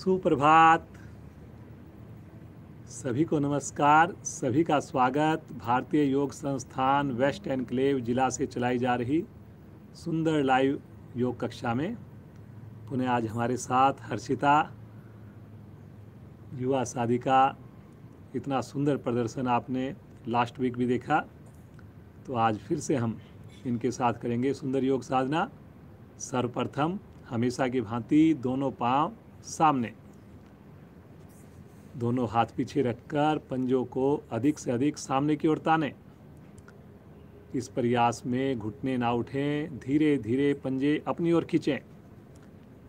सुप्रभात। सभी को नमस्कार, सभी का स्वागत। भारतीय योग संस्थान वेस्ट एनक्लेव जिला से चलाई जा रही सुंदर लाइव योग कक्षा में। पुनः आज हमारे साथ हर्षिता, युवा शादी का इतना सुंदर प्रदर्शन आपने लास्ट वीक भी देखा। तो आज फिर से हम इनके साथ करेंगे सुंदर योग साधना। सर्वप्रथम हमेशा की भांति दोनों पाँव सामने दोनों हाथ पीछे रखकर पंजों को अधिक से अधिक सामने की ओर ताने इस प्रयास में घुटने ना उठें धीरे धीरे पंजे अपनी ओर खींचें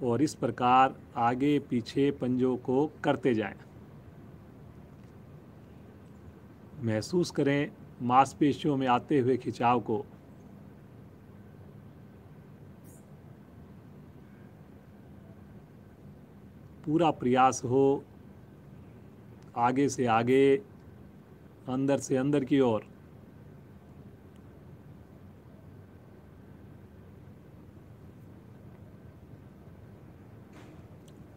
और इस प्रकार आगे पीछे पंजों को करते जाएँ। महसूस करें, मांसपेशियों में आते हुए खिंचाव को पूरा प्रयास हो, आगे से आगे, अंदर से अंदर की ओर।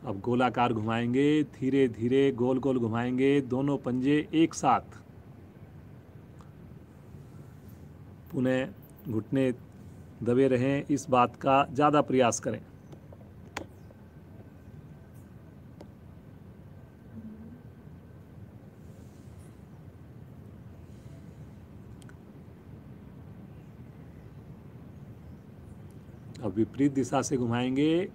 अब गोलाकार घुमाएँगे धीरे धीरे गोल गोल घुमाएँगे, दोनों पंजे एक साथ। पुनः घुटने दबे रहें, इस बात का ज़्यादा प्रयास करें। विपरीत दिशा से घुमाएँगे।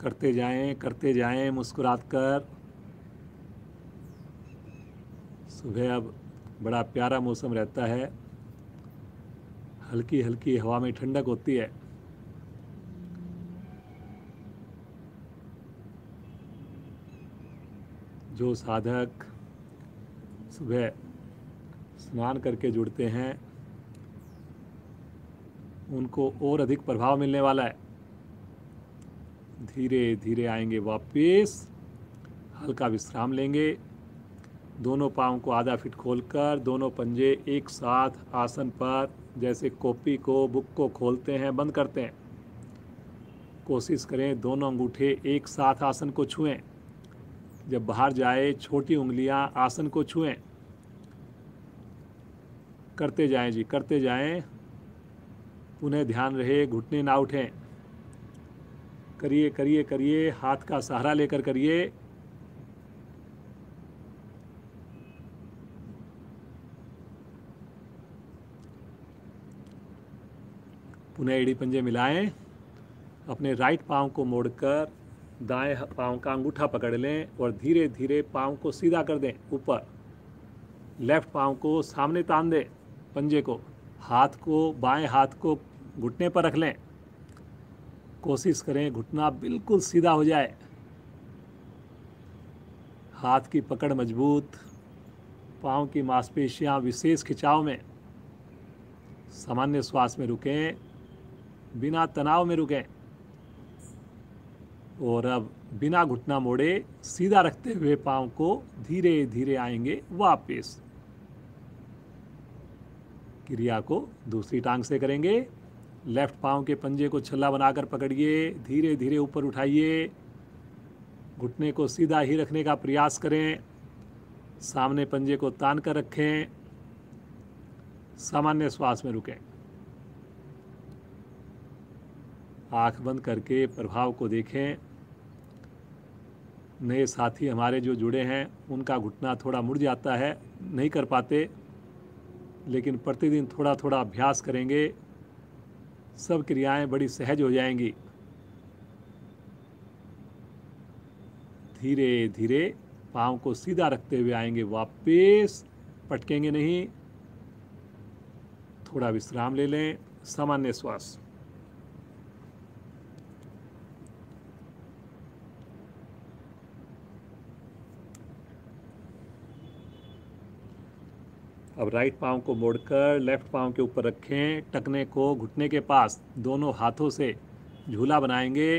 करते जाएँ करते जाएँ मुस्कुरात कर सुबह अब बड़ा प्यारा मौसम रहता है। हल्की हल्की हवा में ठंडक होती है। जो साधक सुबह स्नान करके जुड़ते हैं, उनको और अधिक प्रभाव मिलने वाला है। धीरे धीरे आएँगे वापस, हल्का विश्राम लेंगे। दोनों पाँव को आधा फिट खोलकर, दोनों पंजे एक साथ आसन पर, जैसे कॉपी को, बुक को खोलते हैं, बंद करते हैं। कोशिश करें दोनों अंगूठे एक साथ आसन को छुएँ। जब बाहर जाए, छोटी उंगलियाँ आसन को छुएँ। करते जाएँ जी, करते जाएँ। पुनः ध्यान रहे, घुटने ना उठें। करिए करिए करिए, हाथ का सहारा लेकर करिए। पुनः एड़ी पंजे मिलाएँ। अपने राइट पाँव को मोड़कर दाएँ पाँव का अंगूठा पकड़ लें और धीरे धीरे पाँव को सीधा कर दें, ऊपर। लेफ़्ट पाँव को सामने तान दें, पंजे को। हाथ को, बाएँ हाथ को घुटने पर रख लें। कोशिश करें घुटना बिल्कुल सीधा हो जाए। हाथ की पकड़ मज़बूत, पाँव की मांसपेशियाँ विशेष खिंचाव में। सामान्य श्वास में रुकें, बिना तनाव में रुकें। और अब बिना घुटना मोड़े सीधा रखते हुए पाँव को धीरे धीरे आएँगे वापस। क्रिया को दूसरी टांग से करेंगे। लेफ़्ट पाँव के पंजे को छल्ला बनाकर पकड़िए, धीरे धीरे ऊपर उठाइए। घुटने को सीधा ही रखने का प्रयास करें। सामने पंजे को तान कर रखें। सामान्य श्वास में रुकें। आँख बंद करके प्रभाव को देखें। नए साथी हमारे जो जुड़े हैं, उनका घुटना थोड़ा मुड़ जाता है, नहीं कर पाते, लेकिन प्रतिदिन थोड़ा थोड़ा अभ्यास करेंगे, सब क्रियाएँ बड़ी सहज हो जाएँगी। धीरे धीरे पाँव को सीधा रखते हुए आएँगे, वापस पटकेंगे नहीं, थोड़ा विश्राम ले लें, सामान्य श्वास। अब राइट पाँव को मोड़कर लेफ़्ट पाँव के ऊपर रखें, टकने को, घुटने के पास, दोनों हाथों से झूला बनाएँगे,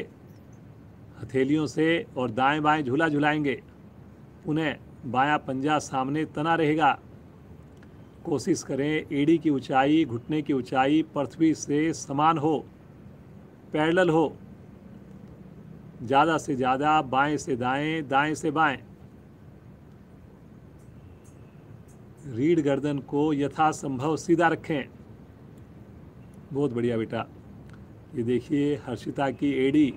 हथेलियों से और दाएँ बाएँ झूला झुलाएँगे। पुनः बायां पंजा सामने तना रहेगा। कोशिश करें एड़ी की ऊंचाई, घुटने की ऊंचाई पृथ्वी से समान हो पैरल हो। ज़्यादा से ज़्यादा बाएँ से दाएँ दाएँ से बाएँ। रीढ़ गर्दन को यथासंभव सीधा रखें। बहुत बढ़िया बेटा। ये देखिए, हर्षिता की एड़ी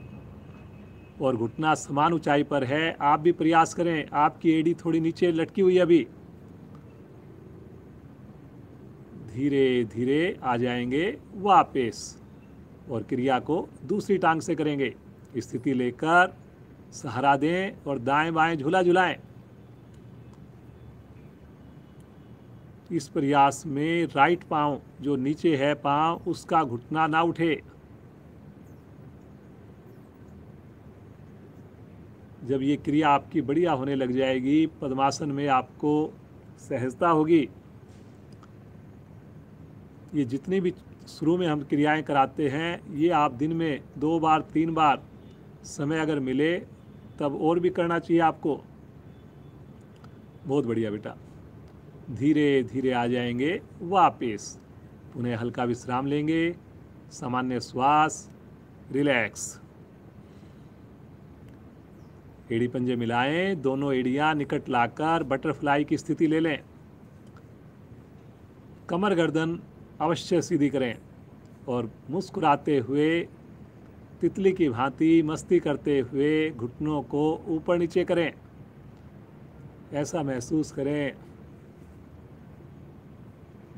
और घुटना समान ऊंचाई पर है। आप भी प्रयास करें। आपकी एड़ी थोड़ी नीचे लटकी हुई अभी। धीरे धीरे आ जाएँगे वापस और क्रिया को दूसरी टांग से करेंगे। स्थिति लेकर सहारा दें और दाएँ बाएँ झूला झुलाएँ। इस प्रयास में राइट पाँव जो नीचे है पाँव, उसका घुटना ना उठे। जब ये क्रिया आपकी बढ़िया होने लग जाएगी, पद्मासन में आपको सहजता होगी। ये जितनी भी शुरू में हम क्रियाएँ कराते हैं, ये आप दिन में दो बार, तीन बार समय अगर मिले, तब और भी करना चाहिए आपको। बहुत बढ़िया बेटा। धीरे धीरे आ जाएँगे, वापस पुनः हल्का विश्राम लेंगे, सामान्य श्वास, रिलैक्स। एड़ी पंजे मिलाएँ, दोनों एड़ियाँ निकट लाकर बटरफ्लाई की स्थिति ले लें। कमर गर्दन अवश्य सीधी करें और मुस्कुराते हुए, तितली की भांति मस्ती करते हुए घुटनों को ऊपर नीचे करें। ऐसा महसूस करें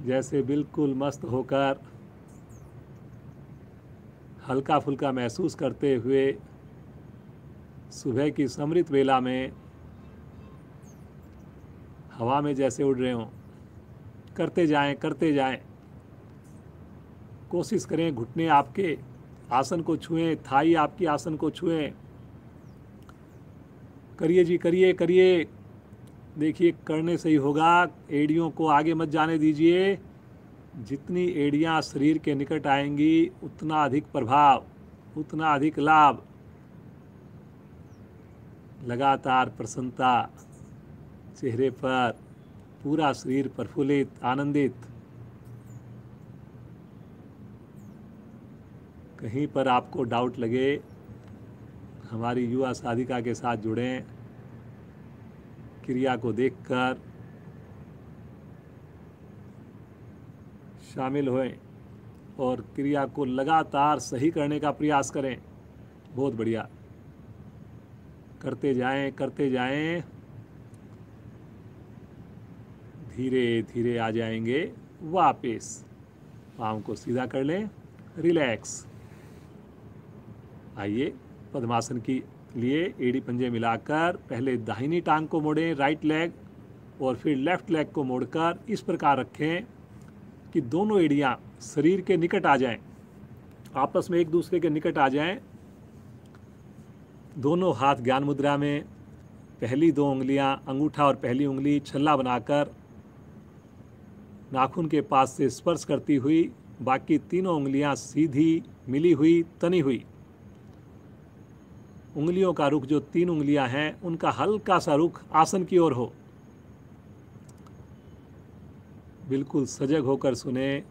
जैसे बिल्कुल मस्त होकर हल्का फुल्का महसूस करते हुए सुबह की समृत वेला में, हवा में जैसे उड़ रहे हों, करते जाएँ करते जाएँ। कोशिश करें घुटने आपके आसन को छुएँ, थाई आपकी आसन को छुएँ। करिए जी, करिए करिए। देखिए, करने से ही होगा। एड़ियों को आगे मत जाने दीजिए। जितनी एड़ियाँ शरीर के निकट आएँगी, उतना अधिक प्रभाव, उतना अधिक लाभ। लगातार प्रसन्नता, चेहरे पर पूरा शरीर प्रफुल्लित, आनंदित। कहीं पर आपको डाउट लगे, हमारी युवा साधिका के साथ जुड़ें। क्रिया को देखकर शामिल होएँ और क्रिया को लगातार सही करने का प्रयास करें। बहुत बढ़िया। करते जाएँ करते जाएँ। धीरे धीरे आ जाएँगे। वापस पाँव को सीधा कर लें। रिलैक्स। आइए पद्मासन की लिए एड़ी पंजे मिलाकर पहले दाहिनी टांग को मोड़ें राइट लेग और फिर लेफ़्ट लेग को मोड़कर इस प्रकार रखें कि दोनों एड़ियाँ शरीर के निकट आ जाएँ, आपस में एक दूसरे के निकट आ जाएँ। दोनों हाथ ज्ञान मुद्रा में पहली दो उंगलियाँ अंगूठा और पहली उंगली छल्ला बनाकर नाखून के पास से स्पर्श करती हुई, बाकी तीनों उंगलियाँ सीधी मिली हुई, तनी हुई। उंगलियों का रुख, जो तीन उंगलियाँ हैं, उनका हल्का सा रुख आसन की ओर हो। बिल्कुल सजग होकर सुने,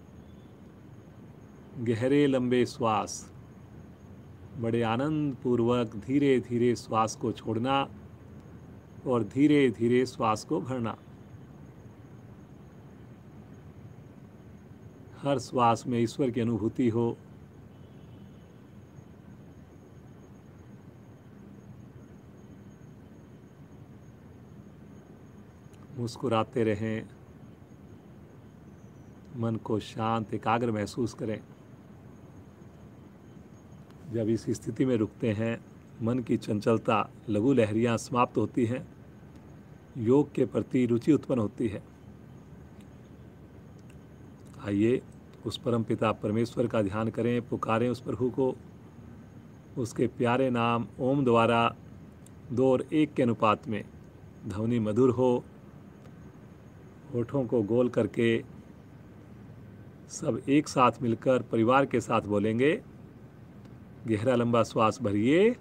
गहरे लंबे श्वास। बड़े आनंद पूर्वक धीरे धीरे श्वास को छोड़ना और धीरे धीरे श्वास को भरना। हर श्वास में ईश्वर की अनुभूति हो मुस्कुराते रहें। मन को शांत, एकाग्र महसूस करें। जब इस स्थिति में रुकते हैं, मन की चंचलता, लघु लहरियाँ समाप्त होती हैं। योग के प्रति रुचि उत्पन्न होती है। आइए, उस परम पिता परमेश्वर का ध्यान करें, पुकारें उस प्रभु को। उसके प्यारे नाम ओम द्वारा दो और एक के अनुपात में। ध्वनि मधुर हो। होठों को गोल करके सब एक साथ मिलकर परिवार के साथ बोलेंगे, गहरा लंबा श्वास भरिए।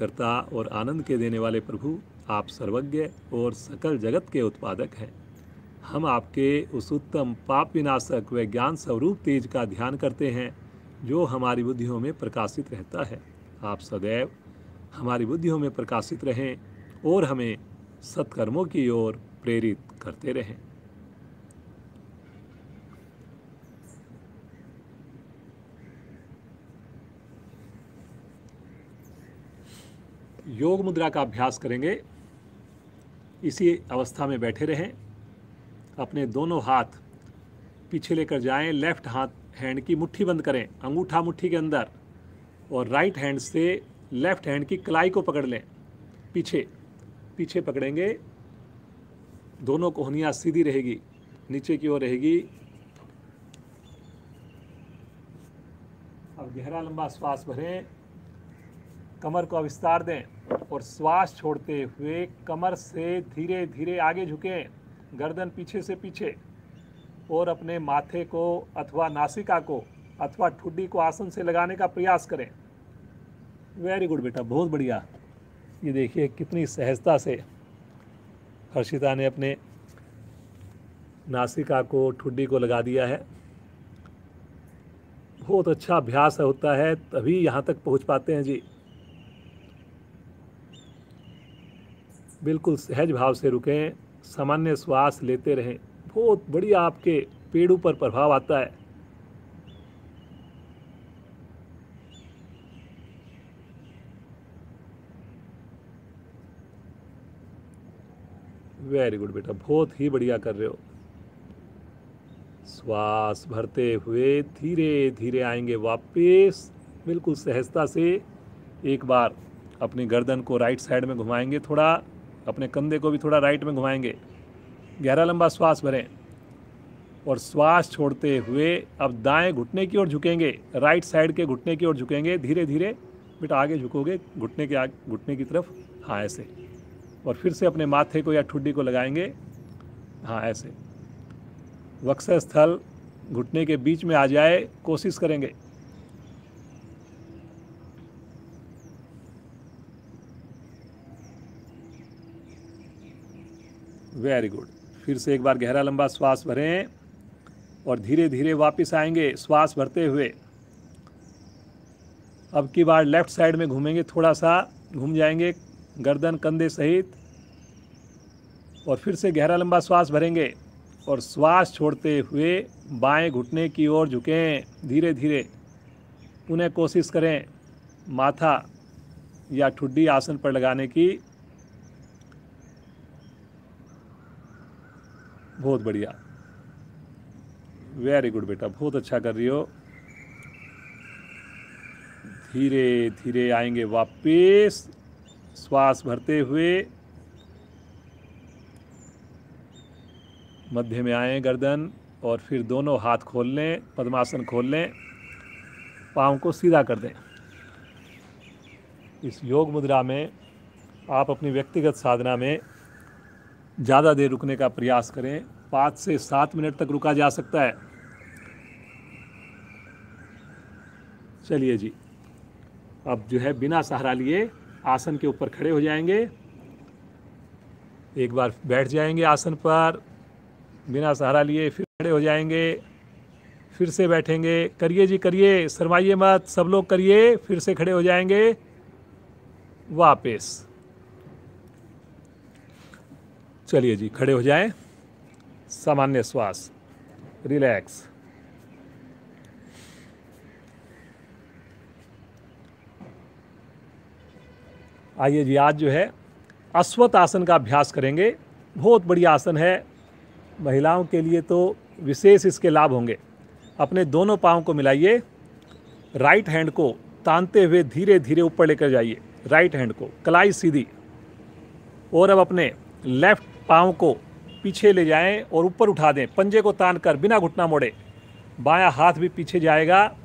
पवित्रता और आनंद के देने वाले प्रभु आप सर्वज्ञ और सकल जगत के उत्पादक हैं। हम आपके उस उत्तम पाप विनाशक व ज्ञान स्वरूप तेज का ध्यान करते हैं, जो हमारी बुद्धियों में प्रकाशित रहता है। आप सदैव हमारी बुद्धियों में प्रकाशित रहें और हमें सत्कर्मों की ओर प्रेरित करते रहें। योग मुद्रा का अभ्यास करेंगे। इसी अवस्था में बैठे रहें। अपने दोनों हाथ पीछे लेकर जाएँ। लेफ़्ट हाथ हैंड की मुट्ठी बंद करें। अंगूठा मुट्ठी के अंदर और राइट हैंड से लेफ़्ट हैंड की कलाई को पकड़ लें। पीछे पीछे पकड़ेंगे। दोनों कोहनियाँ सीधी रहेगी, नीचे की ओर रहेगी। अब गहरा लंबा श्वास भरें। कमर को विस्तार दें और श्वास छोड़ते हुए कमर से धीरे धीरे आगे झुकें, गर्दन पीछे से पीछे, और अपने माथे को अथवा नासिका को अथवा ठुड्डी को आसन से लगाने का प्रयास करें। वेरी गुड बेटा, बहुत बढ़िया। ये देखिए कितनी सहजता से हर्षिता ने अपने नासिका को, ठुड्डी को लगा दिया है। बहुत अच्छा अभ्यास होता है, तभी यहाँ तक पहुँच पाते हैं जी। बिल्कुल सहज भाव से रुकें, सामान्य श्वास लेते रहें। बहुत बढ़िया आपके पेड़ों पर प्रभाव आता है। वेरी गुड बेटा, बहुत ही बढ़िया कर रहे हो। श्वास भरते हुए धीरे धीरे आएँगे वापस, बिल्कुल सहजता से एक बार अपनी गर्दन को राइट साइड में घुमाएँगे थोड़ा। अपने कंधे को भी थोड़ा राइट में घुमाएँगे। गहरा लंबा श्वास भरें और श्वास छोड़ते हुए अब दाएँ घुटने की ओर झुकेंगे राइट साइड के घुटने की ओर झुकेंगे धीरे धीरे बेटा आगे झुकोगे, घुटने के आगे, घुटने की तरफ़ हाँ ऐसे। और फिर से अपने माथे को या ठुड्डी को लगाएँगे हाँ ऐसे। वक्स स्थल घुटने के बीच में आ जाए, कोशिश करेंगे। Very good. फिर से एक बार गहरा लंबा श्वास भरें और धीरे धीरे वापस आएँगे, श्वास भरते हुए। अब की बार लेफ़्ट साइड में घूमेंगे थोड़ा सा घूम जाएँगे, गर्दन, कंधे सहित। और फिर से गहरा लंबा श्वास भरेंगे और श्वास छोड़ते हुए बाएँ घुटने की ओर झुकें धीरे धीरे उन्हें कोशिश करें माथा या ठुड्डी आसन पर लगाने की। बहुत बढ़िया। वेरी गुड बेटा, बहुत अच्छा कर रही हो। धीरे धीरे आएँगे वापस। श्वास भरते हुए। मध्य में आए गर्दन और फिर दोनों हाथ खोल लें, पद्मासन खोल लें। पाँव को सीधा कर दें। इस योग मुद्रा में, आप अपनी व्यक्तिगत साधना में ज़्यादा देर रुकने का प्रयास करें। पाँच से सात मिनट तक रुका जा सकता है। चलिए जी। अब जो है बिना सहारा लिए आसन के ऊपर खड़े हो जाएँगे। एक बार बैठ जाएँगे आसन पर। बिना सहारा लिए फिर खड़े हो जाएँगे। फिर से बैठेंगे। करिए जी, करिए। शरमाइए मत। सब लोग करिए। फिर से खड़े हो जाएँगे। वापस। चलिए जी, खड़े हो जाएँ। सामान्य श्वास। रिलैक्स आइए जी, आज जो है अश्वत आसन का अभ्यास करेंगे। बहुत बढ़िया आसन है। महिलाओं के लिए तो विशेष इसके लाभ होंगे। अपने दोनों पाँव को मिलाइए। राइट हैंड को तानते हुए धीरे धीरे ऊपर लेकर जाइए। राइट हैंड को, कलाई सीधी। और अब अपने लेफ़्ट पाँव को पीछे ले जाएँ और ऊपर उठा दें। पंजे को तान कर बिना घुटना मोड़े। बाया हाथ भी पीछे जाएगा।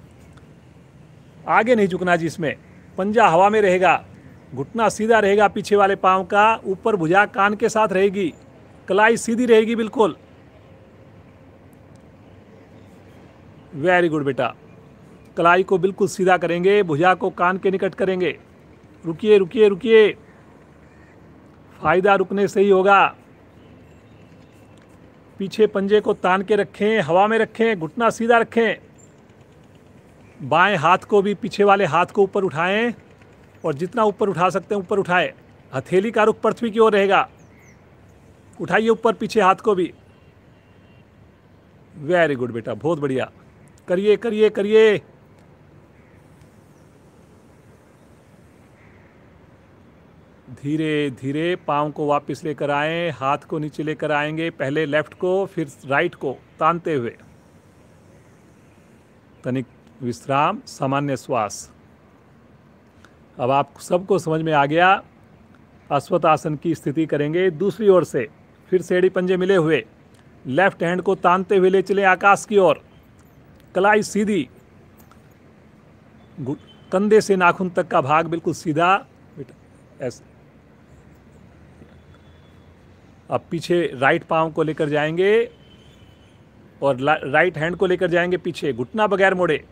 आगे नहीं झुकना जी इसमें। पंजा हवा में रहेगा। घुटना सीधा रहेगा पीछे वाले पाँव का। ऊपर भुजा कान के साथ रहेगी। कलाई सीधी रहेगी बिल्कुल। वेरी गुड बेटा। कलाई को बिल्कुल सीधा करेंगे। भुजा को कान के निकट करेंगे। रुकिए रुकिए रुकिए। फ़ायदा रुकने से ही होगा। पीछे पंजे को तान के रखें, हवा में रखें, घुटना सीधा रखें। बाएँ हाथ को भी पीछे वाले हाथ को ऊपर उठाएँ और जितना ऊपर उठा सकते हैं, ऊपर उठाएँ। हथेली का रुख पृथ्वी की ओर रहेगा। उठाइए ऊपर, पीछे हाथ को भी। वेरी गुड बेटा, बहुत बढ़िया। करिए करिए करिए। धीरे धीरे पाँव को वापस लेकर आएँ, हाथ को नीचे लेकर आएँगे, पहले लेफ़्ट को, फिर राइट को, तानते हुए। तनिक विश्राम, सामान्य श्वास। अब आप सबको समझ में आ गया अश्वत आसन की स्थिति करेंगे। दूसरी ओर से, फिर सेड़ी पंजे मिले हुए, लेफ़्ट हैंड को तानते हुए ले चले आकाश की ओर। कलाई सीधी कंधे से नाखून तक का भाग बिल्कुल सीधा, बेटा, ऐसे। अब पीछे राइट पाँव को लेकर जाएँगे और राइट हैंड को लेकर जाएँगे पीछे घुटना बगैर मोड़े।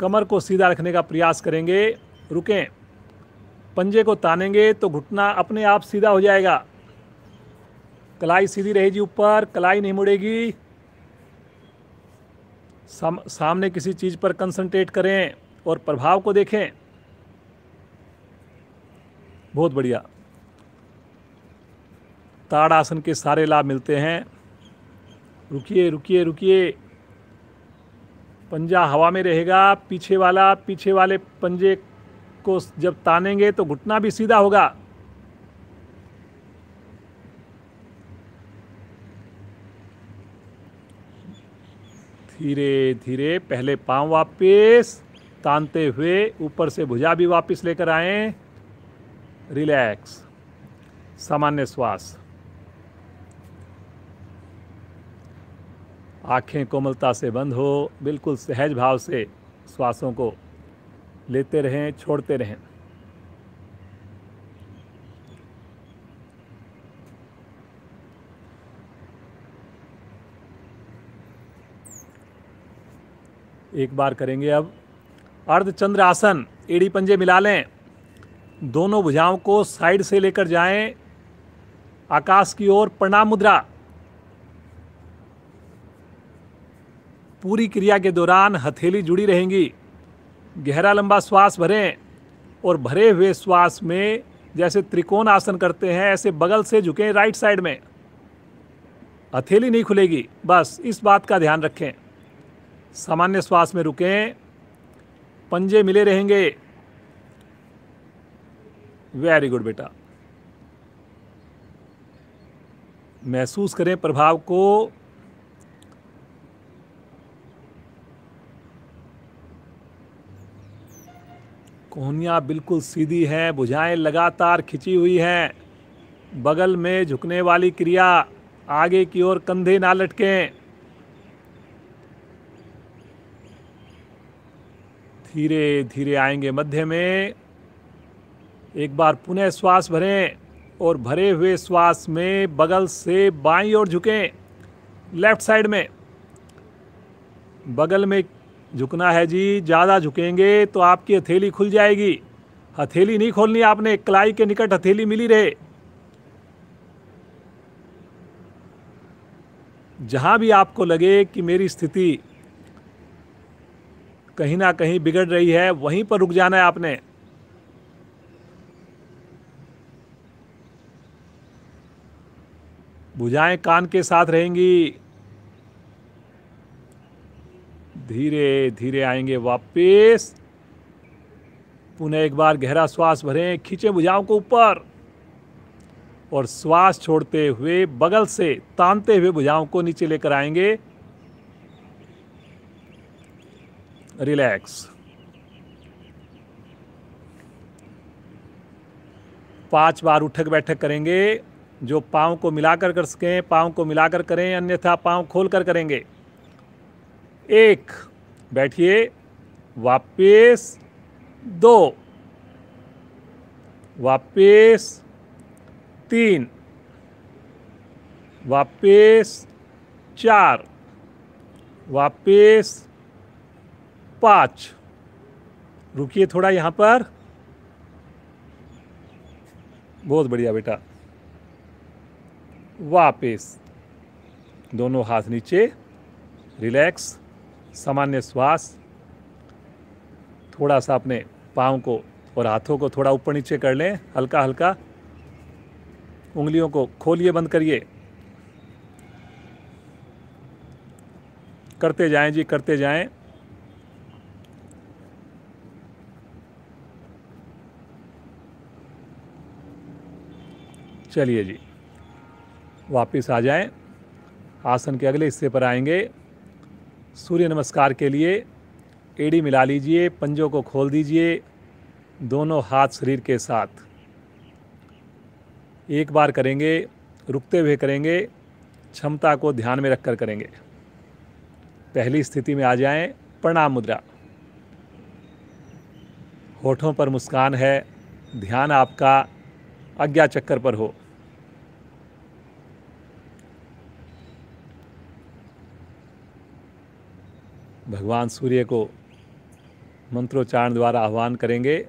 कमर को सीधा रखने का प्रयास करेंगे रुकें। पंजे को तानेंगे तो घुटना अपने आप सीधा हो जाएगा। कलाई सीधी रहेगी ऊपर कलाई नहीं मुड़ेगी। साम, सामने किसी चीज़ पर कंसंट्रेट करें और प्रभाव को देखें। बहुत बढ़िया। ताड़ आसन के सारे लाभ मिलते हैं। रुकिए रुकिए रुकिए। पंजा हवा में रहेगा, पीछे वाला, पीछे वाले पंजे को जब तानेंगे तो घुटना भी सीधा होगा। धीरे धीरे, पहले पाँव वापस, तानते हुए ऊपर से भुजा भी वापस लेकर आए। रिलैक्स सामान्य श्वास. आँखें कोमलता से बंद हो, बिल्कुल सहज भाव से श्वासों को लेते रहें, छोड़ते रहें। एक बार करेंगे अब। अर्धचंद्र आसन एड़ी पंजे मिला लें। दोनों भुजाओं को साइड से लेकर जाएँ। आकाश की ओर प्रणाम मुद्रा। पूरी क्रिया के दौरान हथेली जुड़ी रहेंगी। गहरा लंबा श्वास भरें और भरे हुए श्वास में जैसे त्रिकोण आसन करते हैं, ऐसे बगल से झुकें राइट साइड में। हथेली नहीं खुलेगी, बस इस बात का ध्यान रखें। सामान्य श्वास में रुकें। पंजे मिले रहेंगे। वेरी गुड बेटा। महसूस करें प्रभाव को। कोहनियाँ बिल्कुल सीधी हैं भुजाएँ लगातार खिंची हुई हैं। बगल में झुकने वाली क्रिया, आगे की ओर कंधे ना लटकें। धीरे धीरे आएँगे मध्य में। एक बार पुनः श्वास भरें और भरे हुए श्वास में बगल से बाईं ओर झुकें। लेफ़्ट साइड में। बगल में झुकना है जी, ज़्यादा झुकेंगे तो आपकी हथेली खुल जाएगी। हथेली नहीं खोलनी आपने, कलाई के निकट हथेली मिली रहे। जहाँ भी आपको लगे कि मेरी स्थिति कहीं ना कहीं बिगड़ रही है, वहीं पर रुक जाना है आपने। भुजाएँ कान के साथ रहेंगी। धीरे धीरे आएँगे वापस। पुनः एक बार गहरा श्वास भरें, खींचे भुजाओं को ऊपर। और श्वास छोड़ते हुए बगल से तानते हुए भुजाओं को नीचे लेकर आएँगे। रिलैक्स। पाँच बार उठक बैठक करेंगे। जो पाँव को मिलाकर कर सकें, पाँव को मिलाकर करें, अन्यथा पाँव खोल कर करेंगे। एक, बैठिए, वापिस दो, वापिस तीन, वापिस चार, वापिस पाँच। रुकिए थोड़ा यहाँ पर। बहुत बढ़िया बेटा। वापिस। दोनों हाथ नीचे, रिलैक्स, सामान्य श्वास। थोड़ा सा अपने पाँव को और हाथों को थोड़ा ऊपर नीचे कर लें हल्का हल्का उंगलियों को खोलिए, बंद करिए। करते जाएँ जी, करते जाएँ। चलिए जी। वापस आ जाएँ। आसन के अगले हिस्से पर आएँगे। सूर्य नमस्कार के लिए एड़ी मिला लीजिए, पंजों को खोल दीजिए, दोनों हाथ शरीर के साथ। एक बार करेंगे, रुकते हुए करेंगे, क्षमता को ध्यान में रखकर करेंगे। पहली स्थिति में आ जाएँ, प्रणाम मुद्रा। होठों पर मुस्कान है, ध्यान आपका आज्ञा चक्कर पर हो। भगवान सूर्य को मंत्रोच्चारण द्वारा आह्वान करेंगे,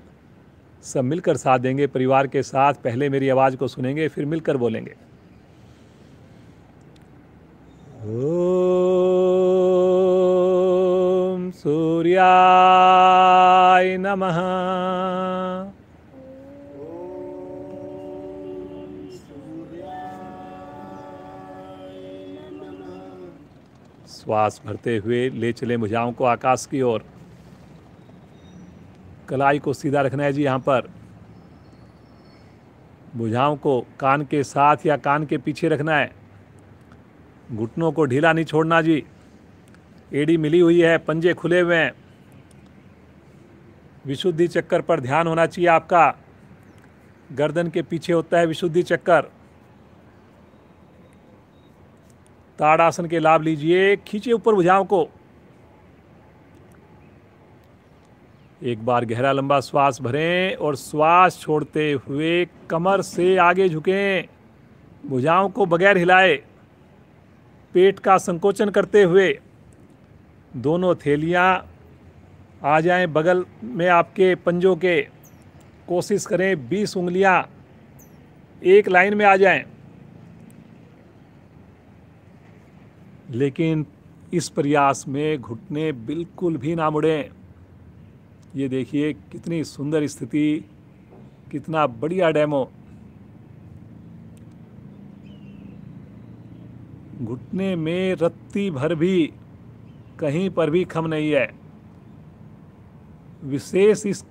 सब मिलकर साथ देंगे, परिवार के साथ पहले मेरी आवाज़ को सुनेंगे, फिर मिलकर बोलेंगे। सूर्याय नमः। श्वास भरते हुए ले चले भुजाओं को आकाश की ओर। कलाई को सीधा रखना है जी यहाँ पर। भुजाओं को कान के साथ या कान के पीछे रखना है। घुटनों को ढीला नहीं छोड़ना जी। एड़ी मिली हुई है, पंजे खुले हुए हैं। विशुद्धि चक्कर पर ध्यान होना चाहिए आपका। गर्दन के पीछे होता है विशुद्धि चक्कर। ताड़ासन के लाभ लीजिए। खींचे ऊपर भुजाओं को। एक बार गहरा लंबा श्वास भरें और श्वास छोड़ते हुए कमर से आगे झुकें। भुजाओं को बगैर हिलाए पेट का संकोचन करते हुए दोनों थैलियाँ आ जाएँ बगल में आपके पंजों के। कोशिश करें बीस उंगलियाँ एक लाइन में आ जाएँ। लेकिन इस प्रयास में घुटने बिल्कुल भी ना मुड़े। ये देखिए कितनी सुंदर स्थिति, कितना बढ़िया डेमो। घुटने में रत्ती भर भी कहीं पर भी खम नहीं है। विशेष इस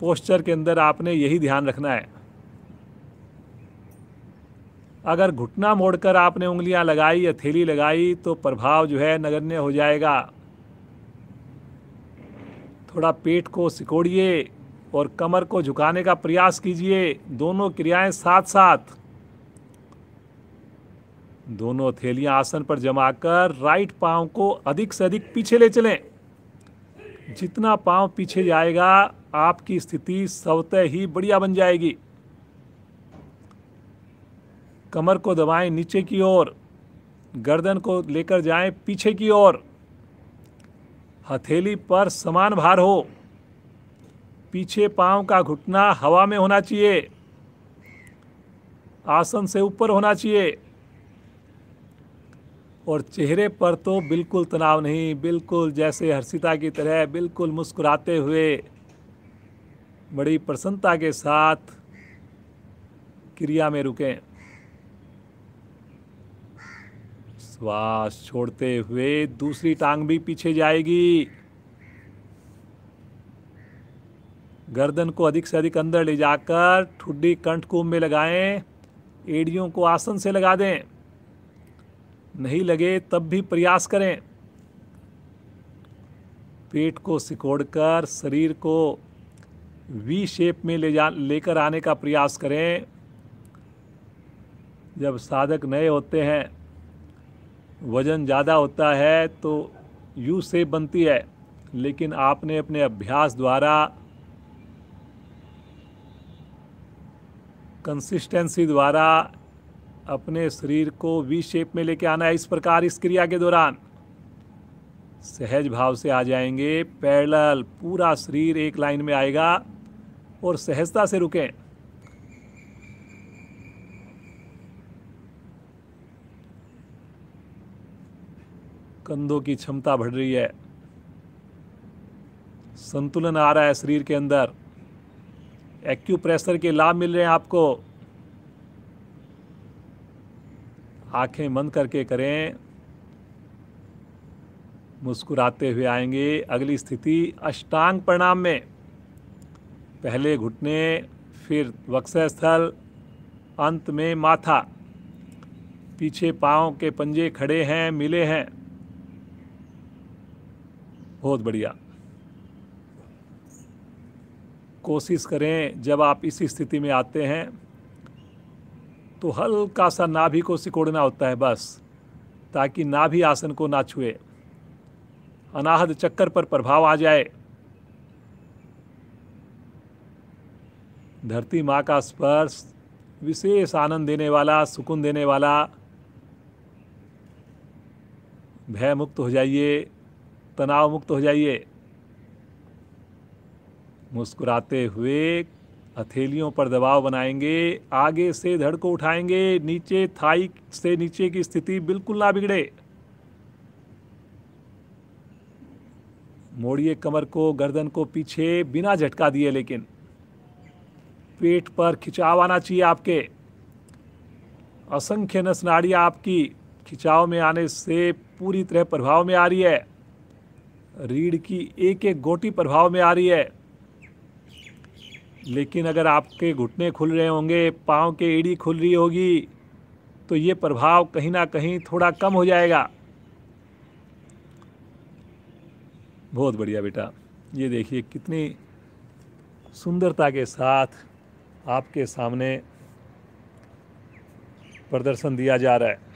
पोस्चर के अंदर आपने यही ध्यान रखना है। अगर घुटना मोड़कर आपने उंगलियाँ लगाई या थैली लगाई तो प्रभाव जो है नगण्य हो जाएगा। थोड़ा पेट को सिकोड़िए और कमर को झुकाने का प्रयास कीजिए। दोनों क्रियाएँ साथ साथ दोनों थैलियाँ आसन पर जमाकर राइट पाँव को अधिक से अधिक पीछे ले चलें। जितना पाँव पीछे जाएगा, आपकी स्थिति स्वतः ही बढ़िया बन जाएगी। कमर को दबाएँ नीचे की ओर, गर्दन को लेकर जाएँ पीछे की ओर। हथेली पर समान भार हो। पीछे पाँव का घुटना हवा में होना चाहिए। आसन से ऊपर होना चाहिए। और चेहरे पर तो बिल्कुल तनाव नहीं, बिल्कुल जैसे हर्षिता की तरह बिल्कुल मुस्कुराते हुए, बड़ी प्रसन्नता के साथ क्रिया में रुकें। श्वास छोड़ते हुए दूसरी टांग भी पीछे जाएगी। गर्दन को अधिक से अधिक अंदर ले जाकर ठुड्डी कंठ कुंभ में लगाएँ, एड़ियों को आसन से लगा दें। नहीं लगे तब भी प्रयास करें। पेट को सिकोड़कर शरीर को वी शेप में ले जा, लेकर आने का प्रयास करें। जब साधक नए होते हैं वज़न ज़्यादा होता है तो यू सेप बनती है, लेकिन आपने अपने अभ्यास द्वारा कंसिस्टेंसी द्वारा अपने शरीर को वी शेप में लेके आना है। इस प्रकार इस क्रिया के दौरान सहज भाव से आ जाएँगे पैरल पूरा शरीर एक लाइन में आएगा और सहजता से रुकें। कंधों की क्षमता बढ़ रही है। संतुलन आ रहा है शरीर के अंदर। एक्यूप्रेशर के लाभ मिल रहे हैं आपको। आँखें बंद करके करें। मुस्कुराते हुए आएँगे। अगली स्थिति, अष्टांग प्रणाम में। पहले घुटने, फिर वक्षस्थल स्थल अंत में माथा। पीछे पाँव के पंजे खड़े हैं, मिले हैं। बहुत बढ़िया। कोशिश करें, जब आप इस स्थिति में आते हैं तो हल्का सा नाभि को सिकोड़ना होता है बस, ताकि नाभि आसन को ना छुए। अनाहद चक्कर पर प्रभाव आ जाए। धरती माँ का स्पर्श विशेष आनंद देने वाला, सुकून देने वाला भय मुक्त हो जाइए। तनाव मुक्त हो जाइए। मुस्कुराते हुए हथेलियों पर दबाव बनाएँगे, आगे से धड़ को उठाएँगे, नीचे थाई से नीचे की स्थिति बिल्कुल ना बिगड़े। मोड़िए कमर को, गर्दन को पीछे बिना झटका दिए, लेकिन पेट पर खिंचाव आना चाहिए आपके। असंख्य नस नाड़ियाँ आपकी खिंचाव में आने से पूरी तरह प्रभाव में आ रही है। रीढ़ की एक एक गोटी प्रभाव में आ रही है। लेकिन अगर आपके घुटने खुल रहे होंगे, पाँव के एड़ी खुल रही होगी तो ये प्रभाव कहीं ना कहीं थोड़ा कम हो जाएगा। बहुत बढ़िया बेटा। ये देखिए कितनी सुंदरता के साथ आपके सामने प्रदर्शन दिया जा रहा है।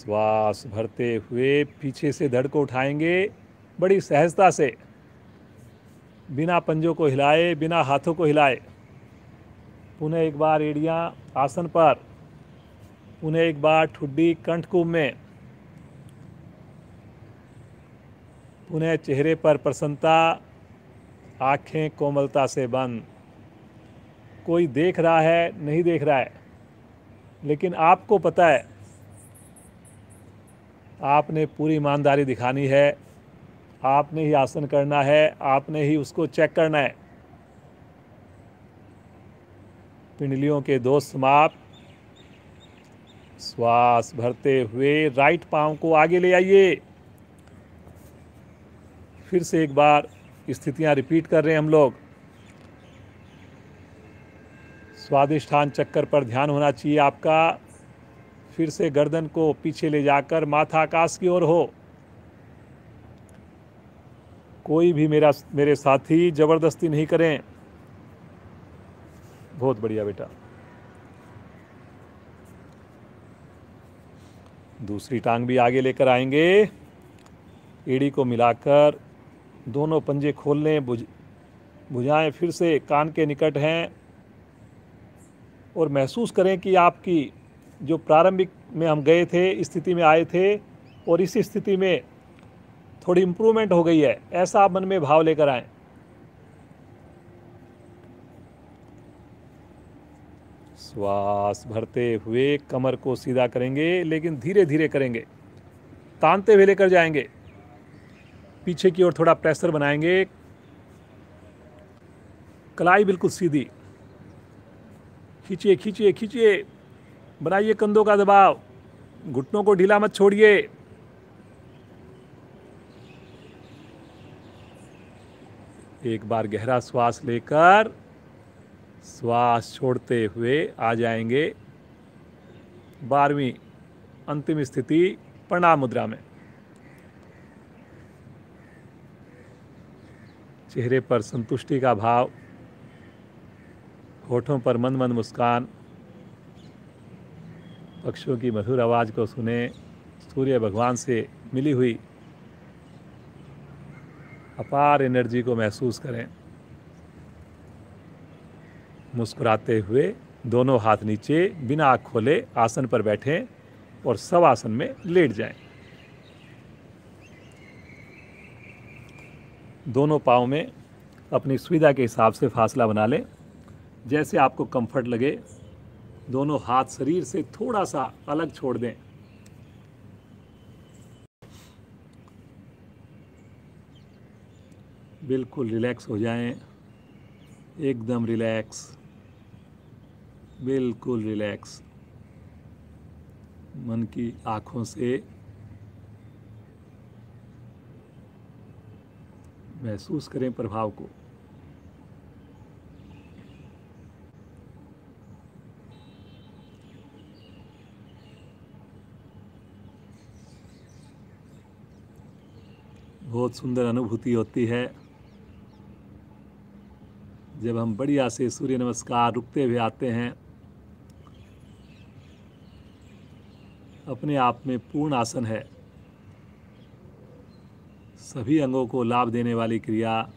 श्वास भरते हुए पीछे से धड़ को उठाएँगे, बड़ी सहजता से। बिना पंजों को हिलाए, बिना हाथों को हिलाए। पुनः एक बार एड़ियाँ आसन पर, पुनः एक बार ठुड्डी कंठकुंभ में। पुनः चेहरे पर प्रसन्नता, आँखें कोमलता से बंद। कोई देख रहा है, नहीं देख रहा है, लेकिन आपको पता है। आपने पूरी ईमानदारी दिखानी है, आपने ही आसन करना है, आपने ही उसको चेक करना है। पिंडलियों के दोष समाप्त। श्वास भरते हुए राइट पाँव को आगे ले आइए। फिर से एक बार स्थितियाँ रिपीट कर रहे हैं हम लोग। स्वादिष्ठान चक्कर पर ध्यान होना चाहिए आपका। फिर से गर्दन को पीछे ले जाकर माथा आकाश की ओर हो। कोई भी मेरा, मेरे साथी ज़बरदस्ती नहीं करें। बहुत बढ़िया बेटा। दूसरी टांग भी आगे लेकर आएँगे। एड़ी को मिलाकर दोनों पंजे खोल लें बुझ, बुझाएँ फिर से कान के निकट हैं। और महसूस करें कि आपकी जो प्रारंभिक में हम गए थे स्थिति में आए थे और इस स्थिति में थोड़ी इम्प्रूवमेंट हो गई है, ऐसा आप मन में भाव लेकर आए। श्वास भरते हुए कमर को सीधा करेंगे, लेकिन धीरे धीरे करेंगे। तानते हुए लेकर जाएँगे। पीछे की ओर थोड़ा प्रेशर बनाएँगे। कलाई बिल्कुल सीधी। खींचिए खींचिए खींचिए। बनाइए कंधों का दबाव। घुटनों को ढीला मत छोड़िए। एक बार गहरा श्वास लेकर श्वास छोड़ते हुए आ जाएँगे। बारहवीं अंतिम स्थिति प्रणाम मुद्रा में। चेहरे पर संतुष्टि का भाव, होठों पर मन मन मुस्कान पक्षियों की मधुर आवाज़ को सुने सूर्य भगवान से मिली हुई अपार एनर्जी को महसूस करें मुस्कुराते हुए दोनों हाथ नीचे बिना आँख खोले आसन पर बैठें और सब आसन में लेट जाएँ। दोनों पाँव में अपनी सुविधा के हिसाब से फासला बना लें जैसे आपको कंफर्ट लगे दोनों हाथ शरीर से थोड़ा सा अलग छोड़ दें। बिल्कुल रिलैक्स हो जाएँ। एकदम रिलैक्स। बिल्कुल रिलैक्स। मन की आँखों से महसूस करें प्रभाव को। बहुत सुंदर अनुभूति होती है। जब हम बढ़िया से सूर्य नमस्कार रुकते हुए आते हैं, अपने आप में पूर्ण आसन है। सभी अंगों को लाभ देने वाली क्रिया।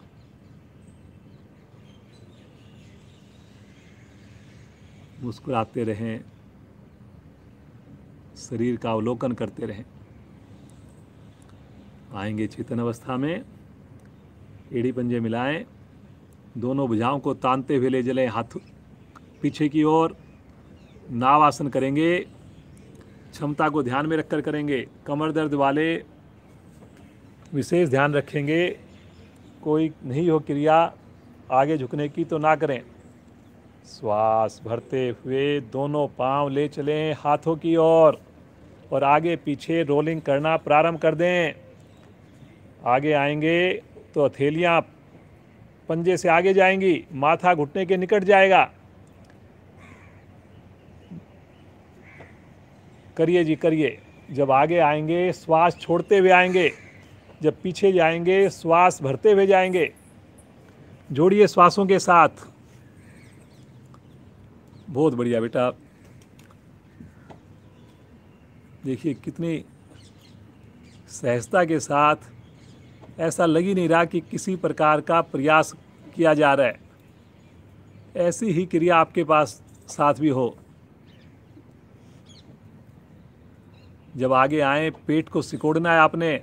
मुस्कुराते रहें। शरीर का अवलोकन करते रहें। आएँगे चेतन अवस्था में एड़ी पंजे मिलाएँ दोनों भुजाओं को तानते हुए ले जलें हाथ पीछे की ओर नाव आसन करेंगे क्षमता को ध्यान में रखकर करेंगे कमर दर्द वाले विशेष ध्यान रखेंगे कोई नहीं हो क्रिया आगे झुकने की तो ना करें। श्वास भरते हुए दोनों पाँव ले चलें हाथों की ओर और, और आगे पीछे रोलिंग करना प्रारंभ कर दें। आगे आएँगे तो हथेलियाँ पंजे से आगे जाएँगी, माथा घुटने के निकट जाएगा। करिए जी, करिए। जब आगे आएँगे, श्वास छोड़ते हुए आएँगे। जब पीछे जाएँगे, श्वास भरते हुए जाएँगे। जोड़िए श्वासों के साथ। बहुत बढ़िया बेटा। देखिए कितनी सहजता के साथ ऐसा लग ही नहीं रहा कि किसी प्रकार का प्रयास किया जा रहा है। ऐसी ही क्रिया आपके पास साथ भी हो। जब आगे आए, पेट को सिकोड़ना है आपने।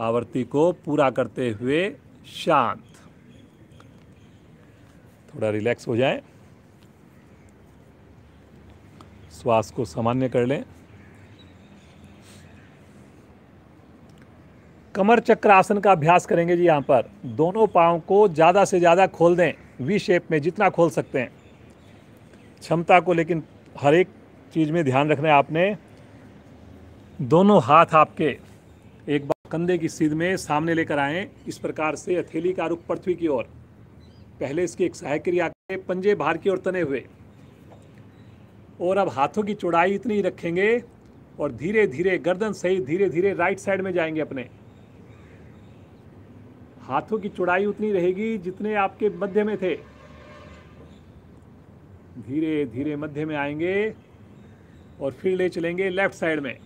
आवर्ती को पूरा करते हुए शांत। थोड़ा रिलैक्स हो जाए। श्वास को सामान्य कर लें। कमर चक्र आसन का अभ्यास करेंगे जी यहाँ पर। दोनों पाँव को ज़्यादा से ज़्यादा खोल दें वी शेप में जितना खोल सकते हैं। क्षमता को लेकिन हर एक चीज़ में ध्यान रखना है आपने। दोनों हाथ आपके, एक बार कंधे की सीध में सामने लेकर आए। इस प्रकार से हथेली का रुख पृथ्वी की ओर। पहले इसकी एक सहायक क्रिया के पंजे बाहर की ओर तने हुए। और अब हाथों की चौड़ाई इतनी रखेंगे और धीरे धीरे गर्दन सही धीरे धीरे राइट साइड में जाएँगे अपने। हाथों की चौड़ाई उतनी रहेगी जितने आपके मध्य में थे। धीरे धीरे मध्य में आएँगे और फिर ले चलेंगे लेफ़्ट साइड में।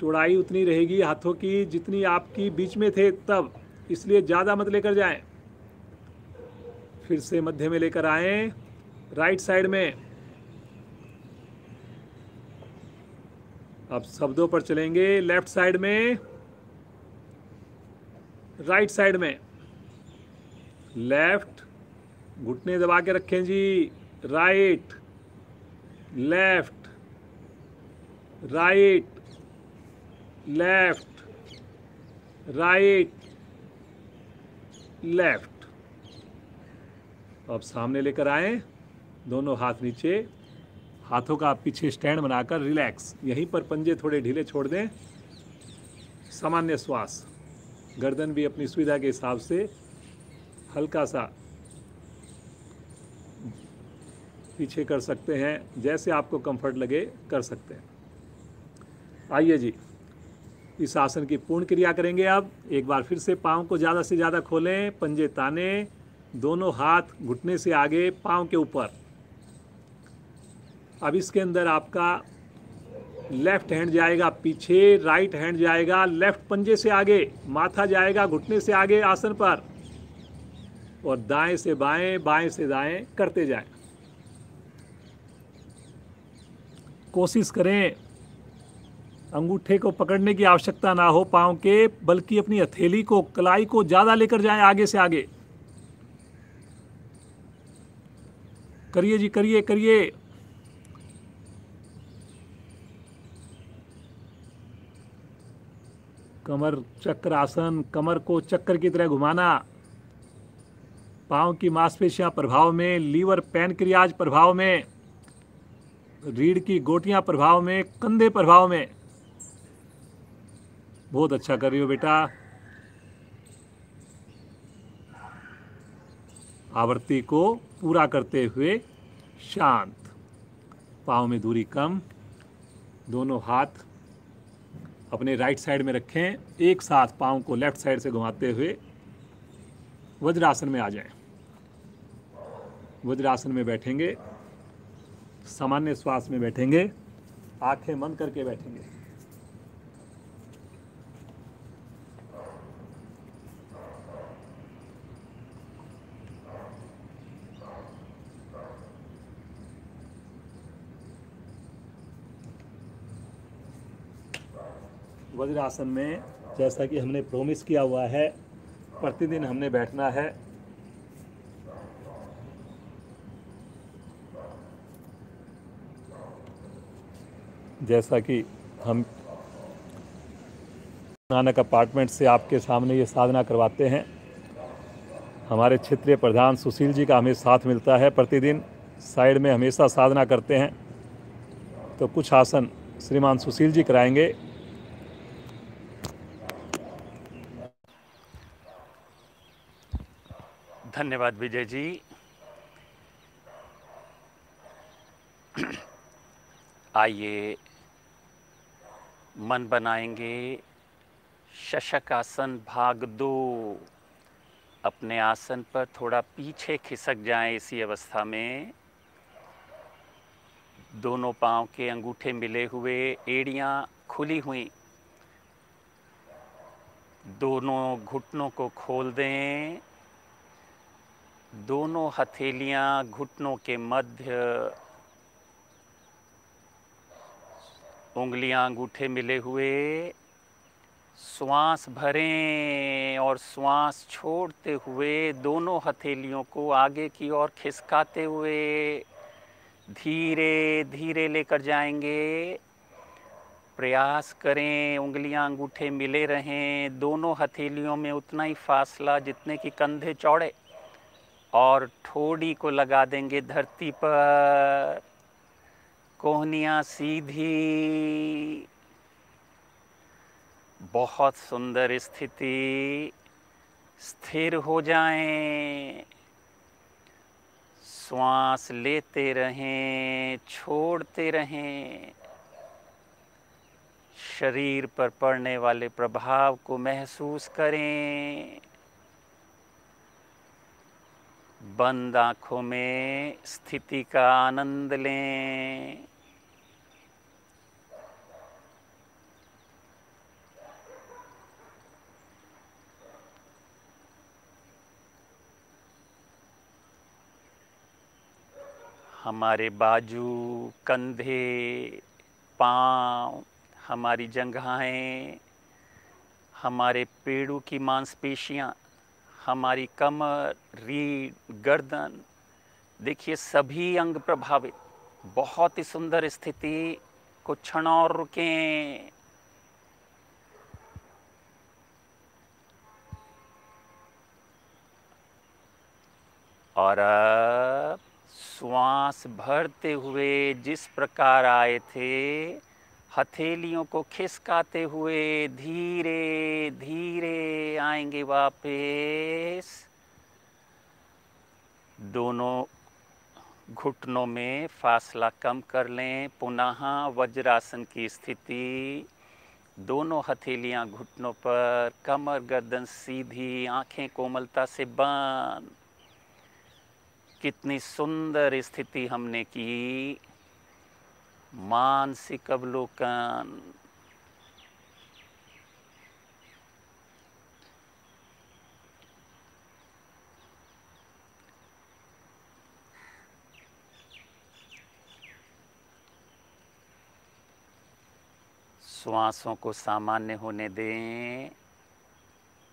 चौड़ाई उतनी रहेगी हाथों की जितनी आपकी बीच में थे तब, इसलिए ज़्यादा मत लेकर जाएँ। फिर से मध्य में लेकर आए, राइट साइड में। अब शब्दों पर चलेंगे, लेफ़्ट साइड में। राइट साइड में। लेफ़्ट, घुटने दबा के रखें जी। Right, left right left right, left. अब सामने लेकर आए, दोनों हाथ नीचे। हाथों का पीछे स्टैंड बनाकर रिलैक्स। यहीं पर पंजे थोड़े ढीले छोड़ दें। सामान्य श्वास। गर्दन भी अपनी सुविधा के हिसाब से हल्का सा पीछे कर सकते हैं, जैसे आपको कंफर्ट लगे, कर सकते हैं। आइए जी, इस आसन की पूर्ण क्रिया करेंगे अब। एक बार फिर से पाँव को ज़्यादा से ज़्यादा खोलें, पंजे ताने, दोनों हाथ घुटने से आगे, पाँव के ऊपर। अब इसके अंदर आपका लेफ़्ट हैंड जाएगा, पीछे राइट हैंड जाएगा, लेफ़्ट पंजे से आगे, माथा जाएगा, घुटने से आगे आसन पर। और दाएँ से बाएँ बाएँ से दाएँ करते जाएँ। कोशिश करें, अंगूठे को पकड़ने की आवश्यकता ना हो पाँव के, बल्कि अपनी हथेली को, कलाई को ज़्यादा लेकर जाएँ आगे से आगे। करिए जी, करिए करिए। कमर चक्र आसन कमर को चक्कर की तरह घुमाना, पाँव की मांसपेशियाँ प्रभाव में, लीवर, पैनक्रियाज प्रभाव में, रीढ़ की गोटियाँ प्रभाव में, कंधे प्रभाव में। बहुत अच्छा कर रही हो बेटा। आवृत्ति को पूरा करते हुए शांत, पाँव में दूरी कम, दोनों हाथ अपने राइट साइड में रखें, एक साथ पाँव को लेफ़्ट साइड से घुमाते हुए वज्रासन में आ जाएँ। वज्रासन में बैठेंगे, सामान्य श्वास में बैठेंगे, आँखें मंद करके बैठेंगे। वज्रासन में जैसा कि हमने प्रोमिस किया हुआ है, प्रतिदिन हमने बैठना है। जैसा कि हम नानक अपार्टमेंट से आपके सामने ये साधना करवाते हैं। हमारे क्षेत्रीय प्रधान सुशील जी का हमें साथ मिलता है प्रतिदिन। साइड में हमेशा साधना करते हैं। तो कुछ आसन श्रीमान सुशील जी कराएँगे। धन्यवाद विजय जी। आइए, मन बनाएँगे शशक आसन भाग दो। अपने आसन पर थोड़ा पीछे खिसक जाएँ इसी अवस्था में। दोनों पाँव के अंगूठे मिले हुए एड़ियाँ खुली हुई। दोनों घुटनों को खोल दें। दोनों हथेलियाँ घुटनों के मध्य उंगलियाँ अंगूठे मिले हुए, श्वास भरें और श्वास छोड़ते हुए दोनों हथेलियों को आगे की ओर खिसकाते हुए धीरे धीरे लेकर जाएँगे। प्रयास करें, उंगलियाँ अंगूठे मिले रहें, दोनों हथेलियों में उतना ही फासला जितने कि कंधे चौड़े। और ठोड़ी को लगा देंगे धरती पर। कोहनियाँ सीधी। बहुत सुंदर स्थिति। स्थिर हो जाएँ। श्वास लेते रहें, छोड़ते रहें। शरीर पर पड़ने वाले प्रभाव को महसूस करें। बंद आँखों में स्थिति का आनंद लें। हमारे बाजू, कंधे, पाँव, हमारी जंघाएँ, हमारे पेड़ों की मांसपेशियाँ हमारी कमर, रीढ़, गर्दन, देखिए सभी अंग प्रभावित। बहुत ही सुंदर स्थिति कुछ क्षण और रुकें। और अब श्वास भरते हुए जिस प्रकार आए थे हथेलियों को खिसकाते हुए धीरे धीरे आएँगे वापस। दोनों घुटनों में फासला कम कर लें, पुनः वज्रासन की स्थिति। दोनों हथेलियाँ घुटनों पर, कमर गर्दन सीधी, आँखें कोमलता से बंद कितनी सुंदर स्थिति हमने की। मानसिक अवलोकन। श्वासों को सामान्य होने दें।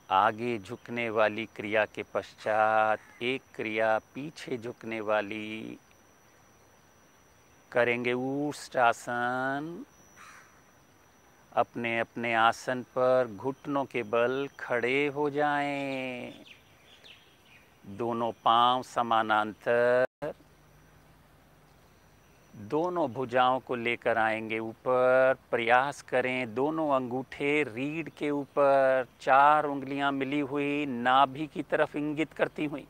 आगे झुकने वाली क्रिया के पश्चात एक क्रिया पीछे झुकने वाली करेंगे आसन अपने अपने आसन पर घुटनों के बल खड़े हो जाएँ, दोनों पाँव समानांतर। दोनों भुजाओं को लेकर आएँगे ऊपर। प्रयास करें दोनों अंगूठे रीढ़ के ऊपर। चार उंगलियाँ मिली हुई नाभि की तरफ़ इंगित करती हुई।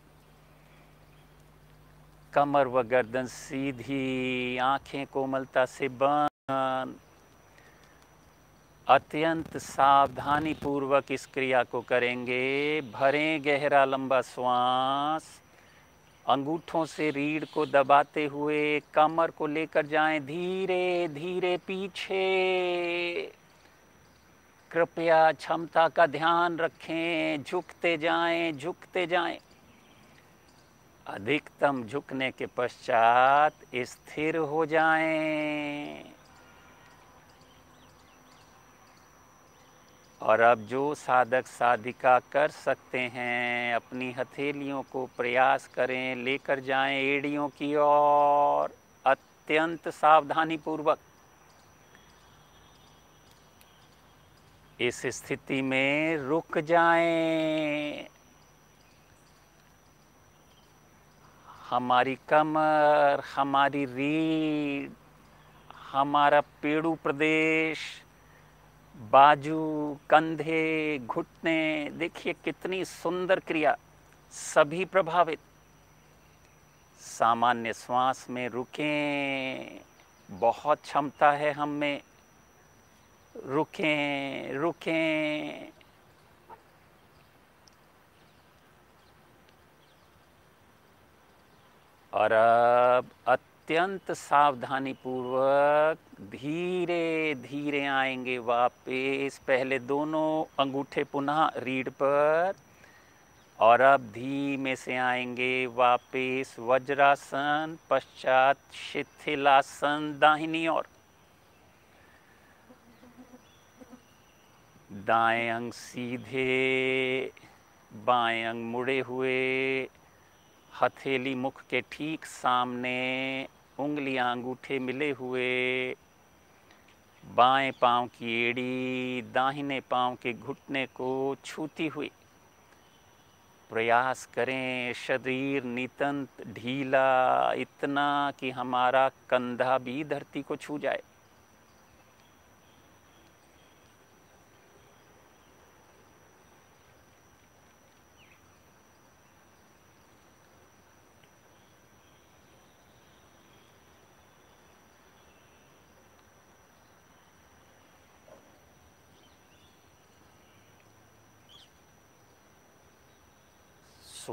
कमर व गर्दन सीधी, आँखें कोमलता से बंद। अत्यंत सावधानी पूर्वक इस क्रिया को करेंगे। भरें गहरा लंबा श्वास। अंगूठों से रीढ़ को दबाते हुए कमर को लेकर जाएँ धीरे धीरे पीछे। कृपया क्षमता का ध्यान रखें। झुकते जाएँ झुकते जाएँ। अधिकतम झुकने के पश्चात स्थिर हो जाएँ। और अब जो साधक साधिका कर सकते हैं, अपनी हथेलियों को प्रयास करें, लेकर जाएँ एड़ियों की ओर। अत्यंत सावधानी पूर्वक इस स्थिति में रुक जाएँ। हमारी कमर, हमारी रीढ़, हमारा पेड़ू प्रदेश, बाजू, कंधे, घुटने, देखिए कितनी सुंदर क्रिया, सभी प्रभावित। सामान्य श्वास में रुकें, बहुत क्षमता है हम में। रुकें रुकें और अब अत्यंत सावधानी पूर्वक धीरे धीरे आएँगे वापस। पहले दोनों अंगूठे पुनः रीढ़ पर और अब धीमे से आएँगे वापस। वज्रासन, पश्चात शिथिलासन, दाहिनी ओर। दाएँ अंग सीधे, बाएँ अंग मुड़े हुए। हथेली मुख के ठीक सामने उंगलियाँ अंगूठे मिले हुए। बाएँ पाँव की एड़ी, दाहिने पाँव के घुटने को छूती हुई। प्रयास करें, शरीर नितंत ढीला, इतना कि हमारा कंधा भी धरती को छू जाए।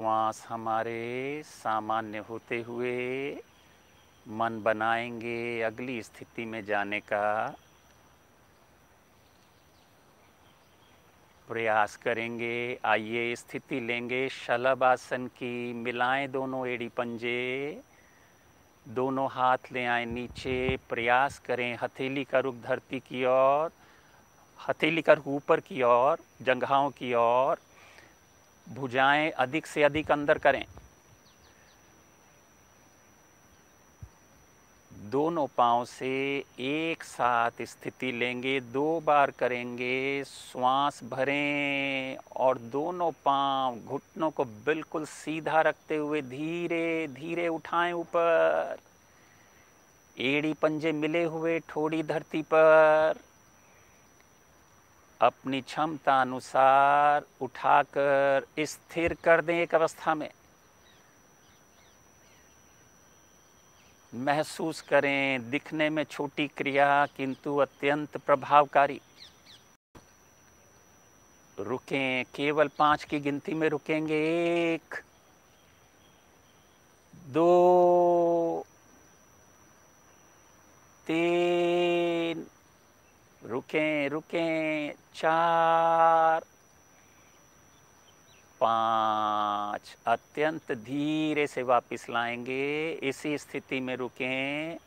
श्वास हमारे सामान्य होते हुए मन बनाएँगे अगली स्थिति में जाने का प्रयास करेंगे। आइए स्थिति लेंगे। शलभ आसन की मिलाएँ दोनों एड़ी पंजे। दोनों हाथ ले आए नीचे। प्रयास करें हथेली का रुख धरती की ओर, हथेली का रुख ऊपर की ओर, जंघाओं की ओर। भुजाएँ अधिक से अधिक अंदर करें। दोनों पाँव से एक साथ स्थिति लेंगे, दो बार करेंगे, श्वास भरें और दोनों पाँव घुटनों को बिल्कुल सीधा रखते हुए धीरे धीरे उठाएँ ऊपर। एड़ी पंजे मिले हुए ठोड़ी धरती पर। अपनी क्षमता अनुसार उठाकर स्थिर कर दें एक अवस्था में। महसूस करें, दिखने में छोटी क्रिया किंतु अत्यंत प्रभावकारी। रुकें, केवल पाँच की गिनती में रुकेंगे। एक, दो, तीन रुकें रुकें, चार, पाँच। अत्यंत धीरे से वापस लाएँगे। इसी स्थिति में रुकें।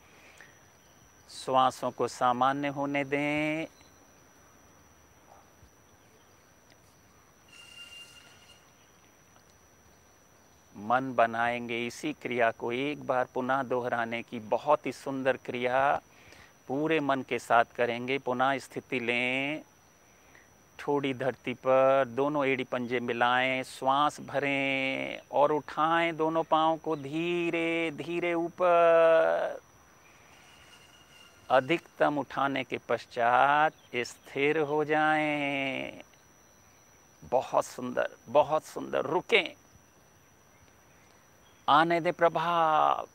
श्वासों को सामान्य होने दें। मन बनाएँगे। इसी क्रिया को एक बार पुनः दोहराने की बहुत ही सुंदर क्रिया। पूरे मन के साथ करेंगे। पुनः स्थिति लें। थोड़ी धरती पर दोनों एड़ी पंजे मिलाएँ, श्वास भरें और उठाएँ दोनों पाँव को धीरे धीरे ऊपर। अधिकतम उठाने के पश्चात स्थिर हो जाएँ। बहुत सुंदर बहुत सुंदर। रुकें। आने दे प्रभाव।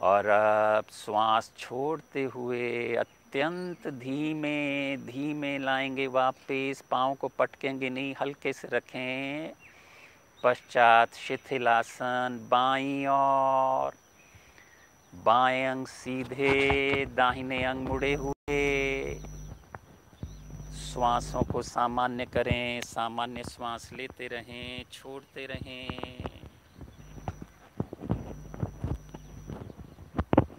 और अब श्वास छोड़ते हुए अत्यंत धीमे धीमे लाएँगे वापस, पाँव को पटकेंगे नहीं, हल्के से रखें। पश्चात शिथिलासन, बाई और बाएँ अंग सीधे, दाहिने अंग मुड़े हुए। श्वासों को सामान्य करें, सामान्य श्वास लेते रहें, छोड़ते रहें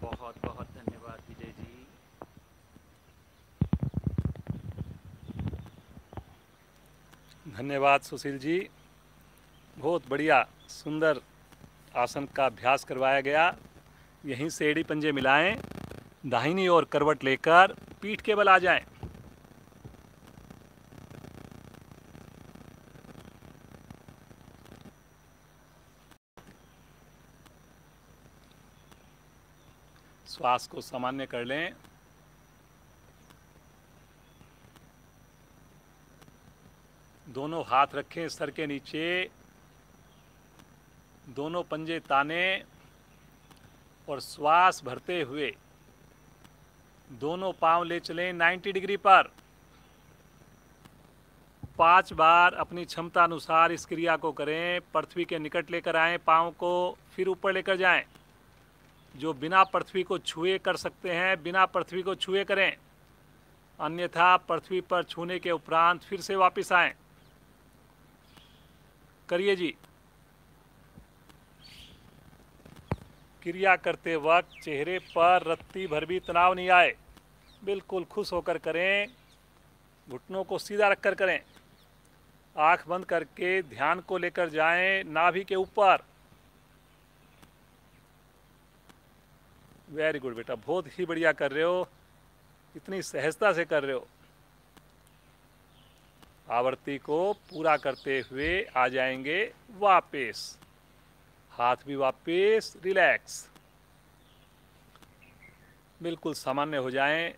बहुत बहुत धन्यवाद विजय जी धन्यवाद, सुशील जी। बहुत बढ़िया, सुंदर आसन का अभ्यास करवाया गया। यहीं से एड़ी पंजे मिलाएँ, दाहिनी ओर करवट लेकर पीठ के बल आ जाएँ। श्वास को सामान्य कर लें। दोनों हाथ रखें, सर के नीचे। दोनों पंजे ताने और श्वास भरते हुए। दोनों पाँव ले चलें 90 डिग्री पर। पाँच बार अपनी क्षमता अनुसार इस क्रिया को करें, पृथ्वी के निकट लेकर आएँ, पाँव को फिर ऊपर लेकर जाएँ। जो बिना पृथ्वी को छुए कर सकते हैं, बिना पृथ्वी को छुए करें। अन्यथा पृथ्वी पर छूने के उपरांत फिर से वापस आएँ। करिए जी। क्रिया करते वक्त चेहरे पर रत्ती भर भी तनाव नहीं आए। बिल्कुल खुश होकर करें, घुटनों को सीधा रखकर करें। आँख बंद करके ध्यान को लेकर जाएँ नाभि के ऊपर। वेरी गुड बेटा, बहुत ही बढ़िया कर रहे हो, इतनी सहजता से कर रहे हो। आवर्ती को पूरा करते हुए आ जाएँगे वापस। हाथ भी वापस रिलैक्स बिल्कुल सामान्य हो जाएँ।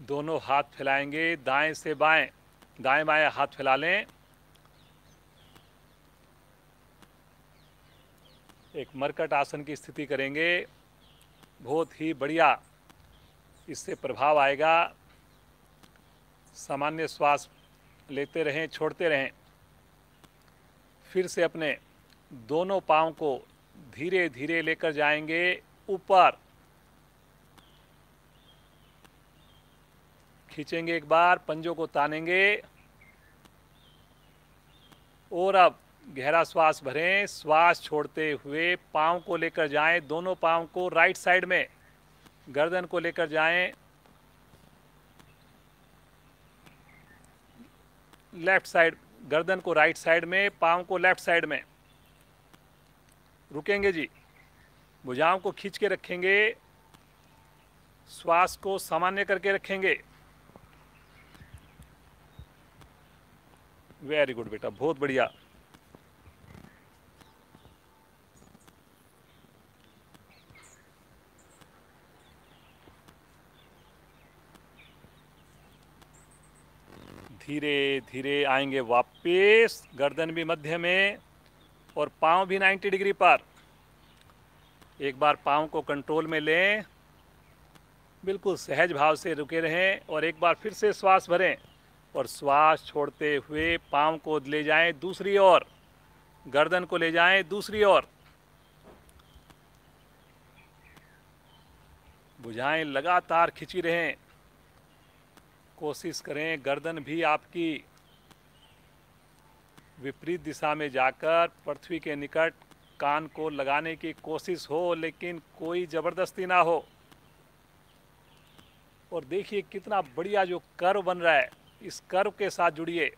दोनों हाथ फैलाएँगे, दाएँ से बाएँ। दाएँ बाएँ हाथ फैला लें। एक मरकट आसन की स्थिति करेंगे। बहुत ही बढ़िया इससे प्रभाव आएगा। सामान्य श्वास लेते रहें, छोड़ते रहें। फिर से अपने दोनों पाँव को धीरे धीरे लेकर जाएँगे। ऊपर खींचेंगे एक बार, पंजों को तानेंगे। और अब गहरा श्वास भरें, श्वास छोड़ते हुए पाँव को लेकर जाएँ, दोनों पाँव को राइट साइड में। गर्दन को लेकर जाएँ। लेफ़्ट साइड गर्दन को राइट साइड में, पाँव को लेफ़्ट साइड में। रुकेंगे जी। भुजाओं को खींच के रखेंगे। श्वास को सामान्य करके रखेंगे। वेरी गुड बेटा, बहुत बढ़िया। धीरे धीरे आएँगे वापस, गर्दन भी मध्य में और पाँव भी 90 डिग्री पर। एक बार पाँव को कंट्रोल में लें, बिल्कुल सहज भाव से रुके रहें और एक बार फिर से श्वास भरें और श्वास छोड़ते हुए पाँव को ले जाएँ दूसरी ओर, गर्दन को ले जाएँ दूसरी ओर। बुझाएँ लगातार खिंची रहें। कोशिश करें, गर्दन भी आपकी विपरीत दिशा में जाकर पृथ्वी के निकट कान को लगाने की कोशिश हो, लेकिन कोई ज़बरदस्ती ना हो। और देखिए कितना बढ़िया जो कर्व बन रहा है, इस कर्व के साथ जुड़िए।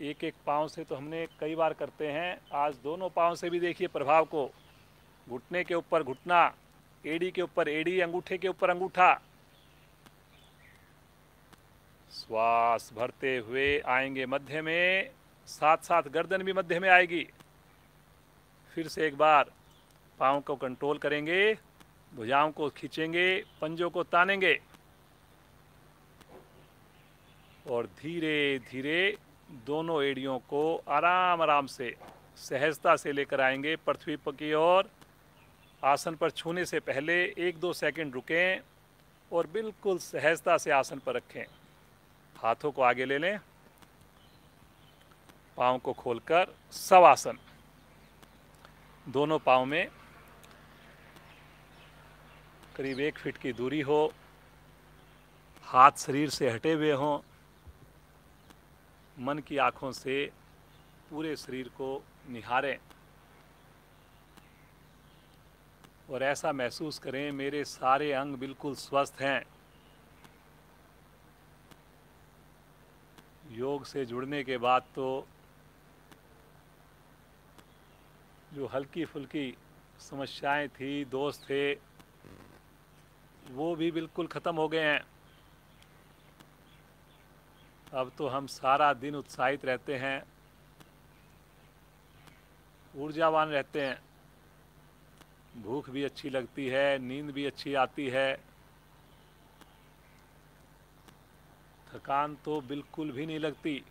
एक एक पाँव से तो हमने कई बार करते हैं, आज दोनों पाँव से भी देखिए प्रभाव को, घुटने के ऊपर घुटना एड़ी के ऊपर, एड़ी अंगूठे के ऊपर अंगूठा। श्वास भरते हुए आएँगे मध्य में साथ साथ गर्दन भी मध्य में आएगी। फिर से एक बार पाँव को कंट्रोल करेंगे, भुजाओं को खींचेंगे, पंजों को तानेंगे। और धीरे धीरे दोनों एड़ियों को आराम आराम से, सहजता से लेकर आएँगे पृथ्वी की ओर। आसन पर छूने से पहले एक दो सेकंड रुकें और बिल्कुल सहजता से आसन पर रखें। हाथों को आगे ले लें। पाँव को खोलकर सवासन। दोनों पाँव में करीब एक फीट की दूरी हो। हाथ शरीर से हटे हुए हों। मन की आँखों से पूरे शरीर को निहारें। और ऐसा महसूस करें, मेरे सारे अंग बिल्कुल स्वस्थ हैं। योग से जुड़ने के बाद तो जो हल्की फुल्की समस्याएँ थी, दोस्त थे, वो भी बिल्कुल ख़त्म हो गए हैं। अब तो हम सारा दिन उत्साहित रहते हैं, ऊर्जावान रहते हैं। भूख भी अच्छी लगती है, नींद भी अच्छी आती है। थकान तो बिल्कुल भी नहीं लगती।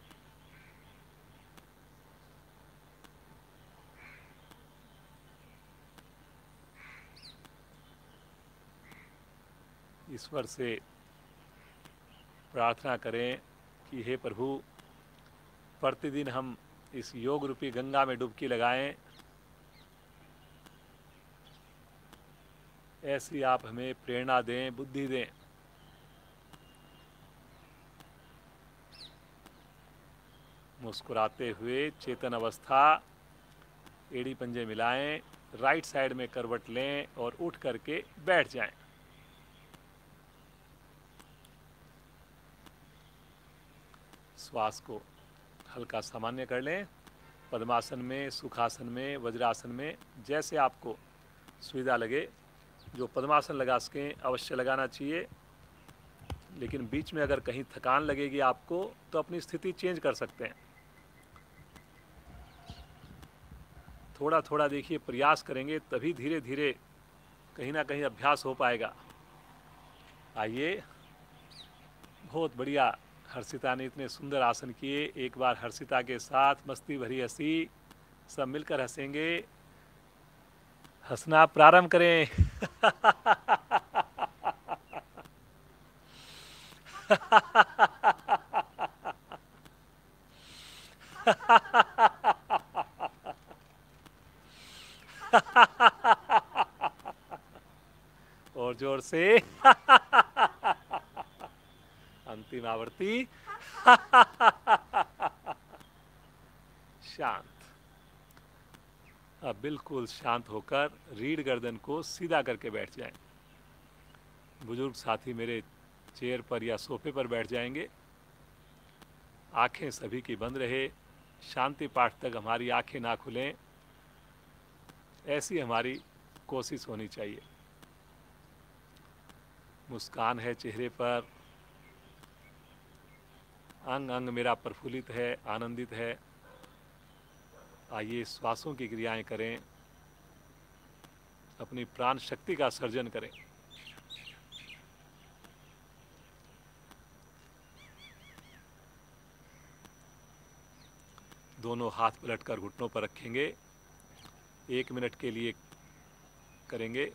ईश्वर से प्रार्थना करें कि हे प्रभु, प्रतिदिन हम इस योग रूपी गंगा में डुबकी लगाएँ। ऐसी आप हमें प्रेरणा दें, बुद्धि दें। मुस्कुराते हुए चेतन अवस्था, एड़ी पंजे मिलाएँ राइट साइड में करवट लें और उठ करके बैठ जाएँ। श्वास को हल्का सामान्य कर लें। पद्मासन में, सुखासन में, वज्रासन में, जैसे आपको सुविधा लगे जो पद्मासन लगा सकें, अवश्य लगाना चाहिए। लेकिन बीच में अगर कहीं थकान लगेगी आपको तो अपनी स्थिति चेंज कर सकते हैं। थोड़ा थोड़ा देखिए, प्रयास करेंगे, तभी धीरे धीरे कहीं ना कहीं अभ्यास हो पाएगा। आइए। बहुत बढ़िया। हर्षिता ने इतने सुंदर आसन किए। एक बार हर्षिता के साथ मस्ती भरी हँसी, सब मिलकर हंसेंगे। हंसना प्रारंभ करें। और ज़ोर से। अंतिम आवर्ती शांत अब बिल्कुल शांत होकर रीढ़ गर्दन को सीधा करके बैठ जाएँ। बुज़ुर्ग साथी मेरे चेयर पर या सोफे पर बैठ जाएँगे। आँखें सभी की बंद रहे। शांति पाठ तक हमारी आँखें ना खुलें। ऐसी हमारी कोशिश होनी चाहिए। मुस्कान है चेहरे पर। अंग अंग मेरा प्रफुल्लित है, आनंदित है। आइए श्वासों की क्रियाएँ करें। अपनी प्राण शक्ति का सर्जन करें। दोनों हाथ पलटकर घुटनों पर रखेंगे। एक मिनट के लिए करेंगे।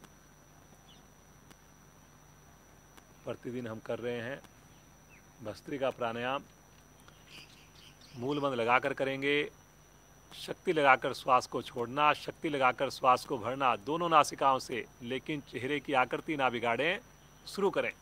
प्रतिदिन हम कर रहे हैं भस्त्री का प्राणायाम। मूल बंद लगाकर करेंगे। शक्ति लगाकर श्वास को छोड़ना, शक्ति लगाकर श्वास को भरना, दोनों नासिकाओं से, लेकिन चेहरे की आकृति ना बिगाड़ें, शुरू करें।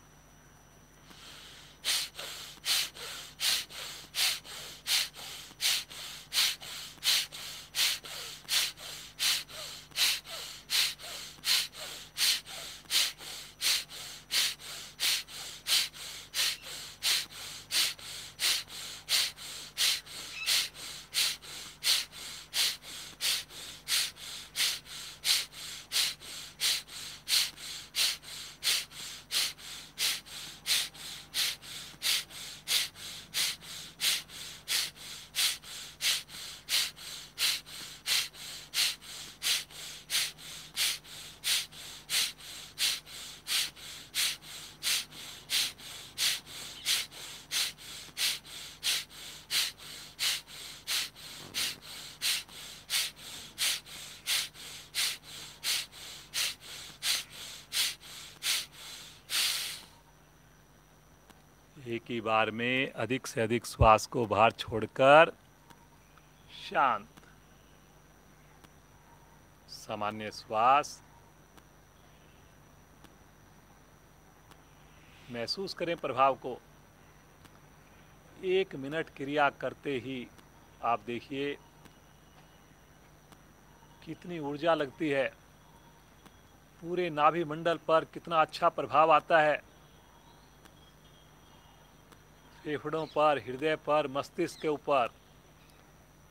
बार में अधिक से अधिक श्वास को बाहर छोड़कर शांत। सामान्य श्वास महसूस करें प्रभाव को। एक मिनट क्रिया करते ही आप देखिए कितनी ऊर्जा लगती है। पूरे नाभि मंडल पर कितना अच्छा प्रभाव आता है। फेफड़ों पर, हृदय पर, मस्तिष्क के ऊपर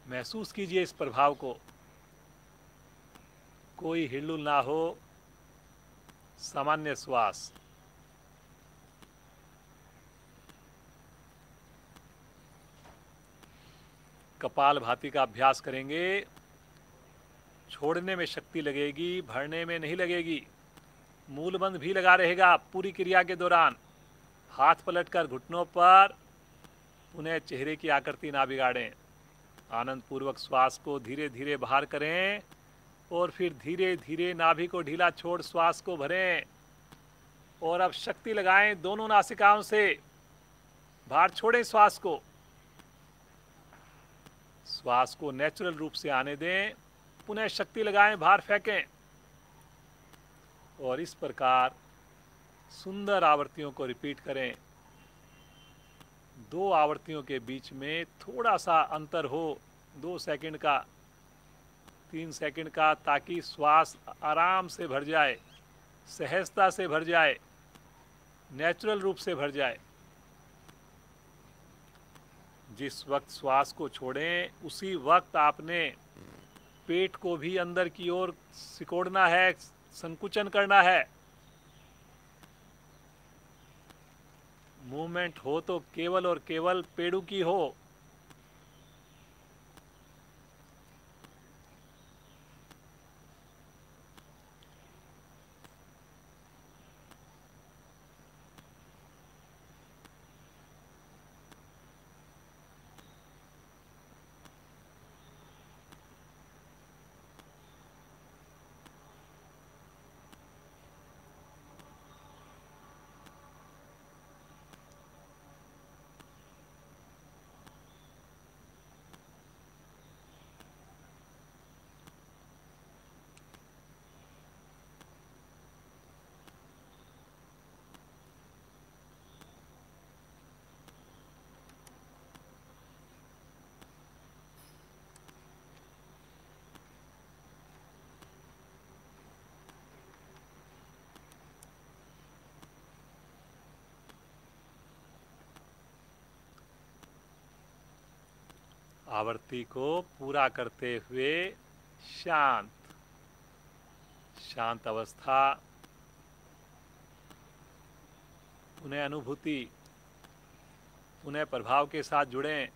महसूस कीजिए इस प्रभाव को। कोई हिलुल ना हो, सामान्य श्वास। कपाल भाती का अभ्यास करेंगे। छोड़ने में शक्ति लगेगी, भरने में नहीं लगेगी। मूलबंद भी लगा रहेगा पूरी क्रिया के दौरान। हाथ पलटकर घुटनों पर उन्हें चेहरे की आकृति ना बिगाड़ें। आनंद पूर्वक श्वास को धीरे धीरे बाहर करें और फिर धीरे धीरे नाभि को ढीला छोड़ श्वास को भरें। और अब शक्ति लगाएँ दोनों नासिकाओं से। बाहर छोड़ें श्वास को। श्वास को नेचुरल रूप से आने दें। पुनः शक्ति लगाएँ, बाहर फेंकें। और इस प्रकार सुंदर आवर्तियों को रिपीट करें। दो आवर्तियों के बीच में थोड़ा सा अंतर हो, दो सेकंड का, तीन सेकंड का, ताकि श्वास आराम से भर जाए, सहजता से भर जाए, नेचुरल रूप से भर जाए। जिस वक्त श्वास को छोड़ें, उसी वक्त आपने पेट को भी अंदर की ओर सिकोड़ना है, संकुचन करना है। मूवमेंट हो तो केवल और केवल पेड़ू की हो। आवर्ती को पूरा करते हुए शांत शांत अवस्था उन्हें अनुभूति उन्हें प्रभाव के साथ जुड़ें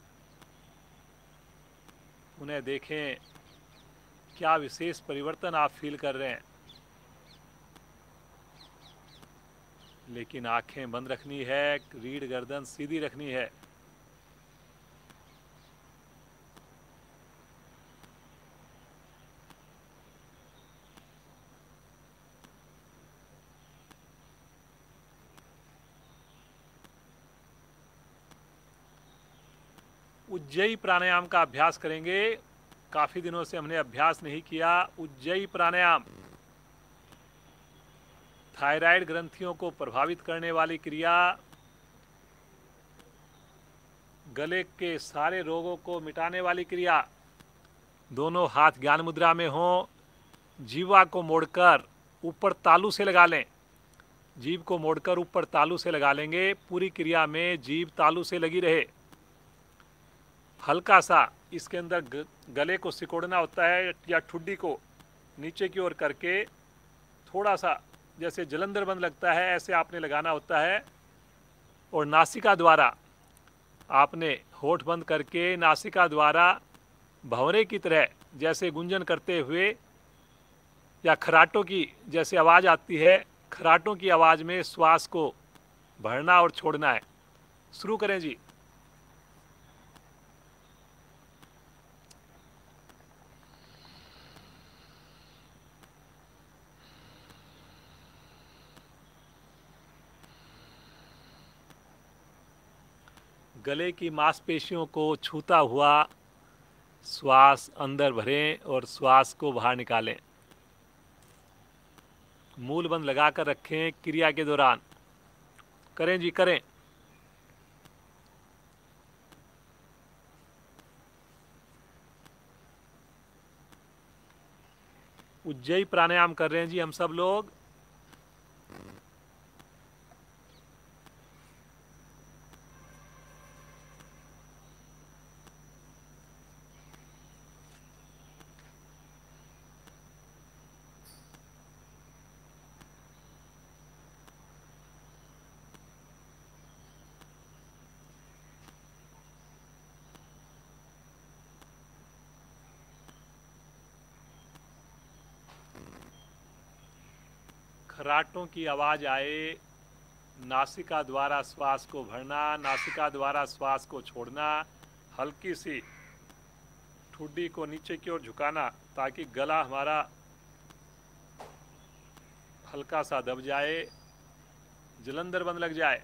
उन्हें देखें क्या विशेष परिवर्तन आप फील कर रहे हैं। लेकिन आँखें बंद रखनी है, रीढ़ गर्दन सीधी रखनी है। उज्जयी प्राणायाम का अभ्यास करेंगे। काफ़ी दिनों से हमने अभ्यास नहीं किया। उज्जयी प्राणायाम। थायराइड ग्रंथियों को प्रभावित करने वाली क्रिया। गले के सारे रोगों को मिटाने वाली क्रिया। दोनों हाथ ज्ञान मुद्रा में हों। जीवा को मोड़कर ऊपर तालू से लगा लें। जीव को मोड़कर ऊपर तालू से लगा लेंगे। पूरी क्रिया में जीव तालू से लगी रहे। हल्का सा इसके अंदर गले को सिकोड़ना होता है या ठुड्डी को नीचे की ओर करके थोड़ा सा जैसे जलंधर बंद लगता है, ऐसे आपने लगाना होता है। और नासिका द्वारा आपने होठ बंद करके नासिका द्वारा भंवरे की तरह जैसे गुंजन करते हुए या खराटों की जैसे आवाज़ आती है, खराटों की आवाज़ में श्वास को भरना और छोड़ना है। शुरू करें जी। गले की मांसपेशियों को छूता हुआ श्वास अंदर भरें और श्वास को बाहर निकालें। मूल बंद लगाकर रखें क्रिया के दौरान। करें जी, करें। उज्जयी प्राणायाम कर रहे हैं जी हम सब लोग। खराटों की आवाज़ आए, नासिका द्वारा श्वास को भरना, नासिका द्वारा श्वास को छोड़ना, हल्की सी ठुड्डी को नीचे की ओर झुकाना ताकि गला हमारा हल्का सा दब जाए, जलंधर बंद लग जाए।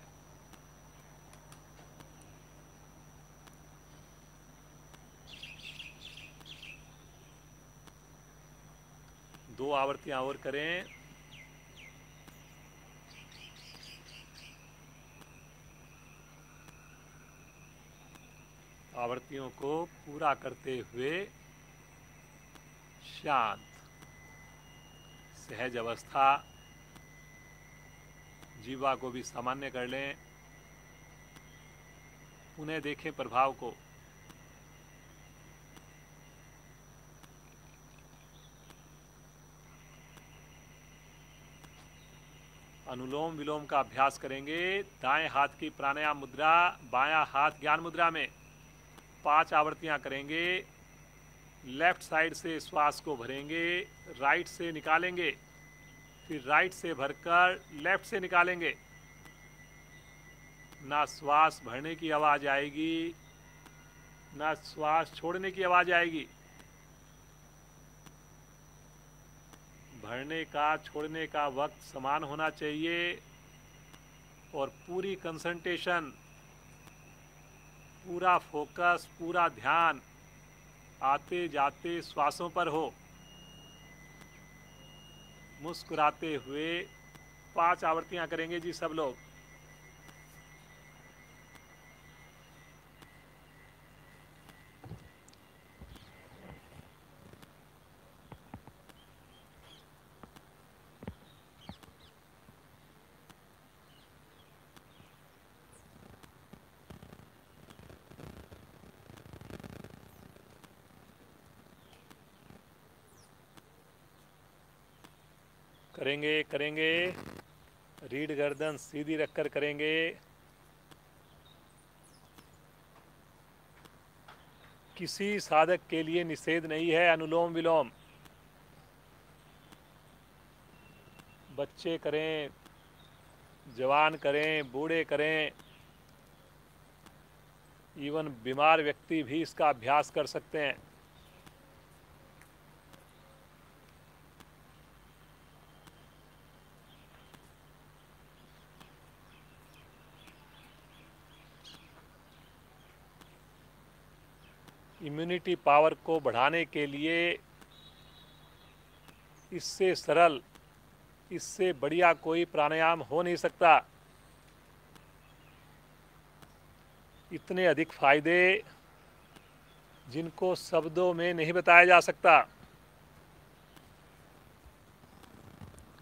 दो आवर्तियाँ और करें। आवृत्तियों को पूरा करते हुए शांत, सहज अवस्था जीवा को भी सामान्य कर लें। उन्हें देखें प्रभाव को। अनुलोम विलोम का अभ्यास करेंगे। दाएँ हाथ की प्राणायाम मुद्रा, बायां हाथ ज्ञान मुद्रा में। पाँच आवृत्तियाँ करेंगे। लेफ़्ट साइड से श्वास को भरेंगे, राइट से निकालेंगे, फिर राइट से भरकर लेफ़्ट से निकालेंगे। ना श्वास भरने की आवाज़ आएगी, ना श्वास छोड़ने की आवाज़ आएगी। भरने का, छोड़ने का वक्त समान होना चाहिए और पूरी कंसंट्रेशन पूरा फोकस, पूरा ध्यान आते जाते श्वासों पर हो। मुस्कुराते हुए पाँच आवृत्तियाँ करेंगे जी सब लोग। करेंगे करेंगे। रीढ़ गर्दन सीधी रखकर करेंगे। किसी साधक के लिए निषेध नहीं है, अनुलोम विलोम। बच्चे करें, जवान करें, बूढ़े करें। इवन बीमार व्यक्ति भी इसका अभ्यास कर सकते हैं। इम्यूनिटी पावर को बढ़ाने के लिए इससे सरल, इससे बढ़िया कोई प्राणायाम हो नहीं सकता। इतने अधिक फ़ायदे जिनको शब्दों में नहीं बताया जा सकता।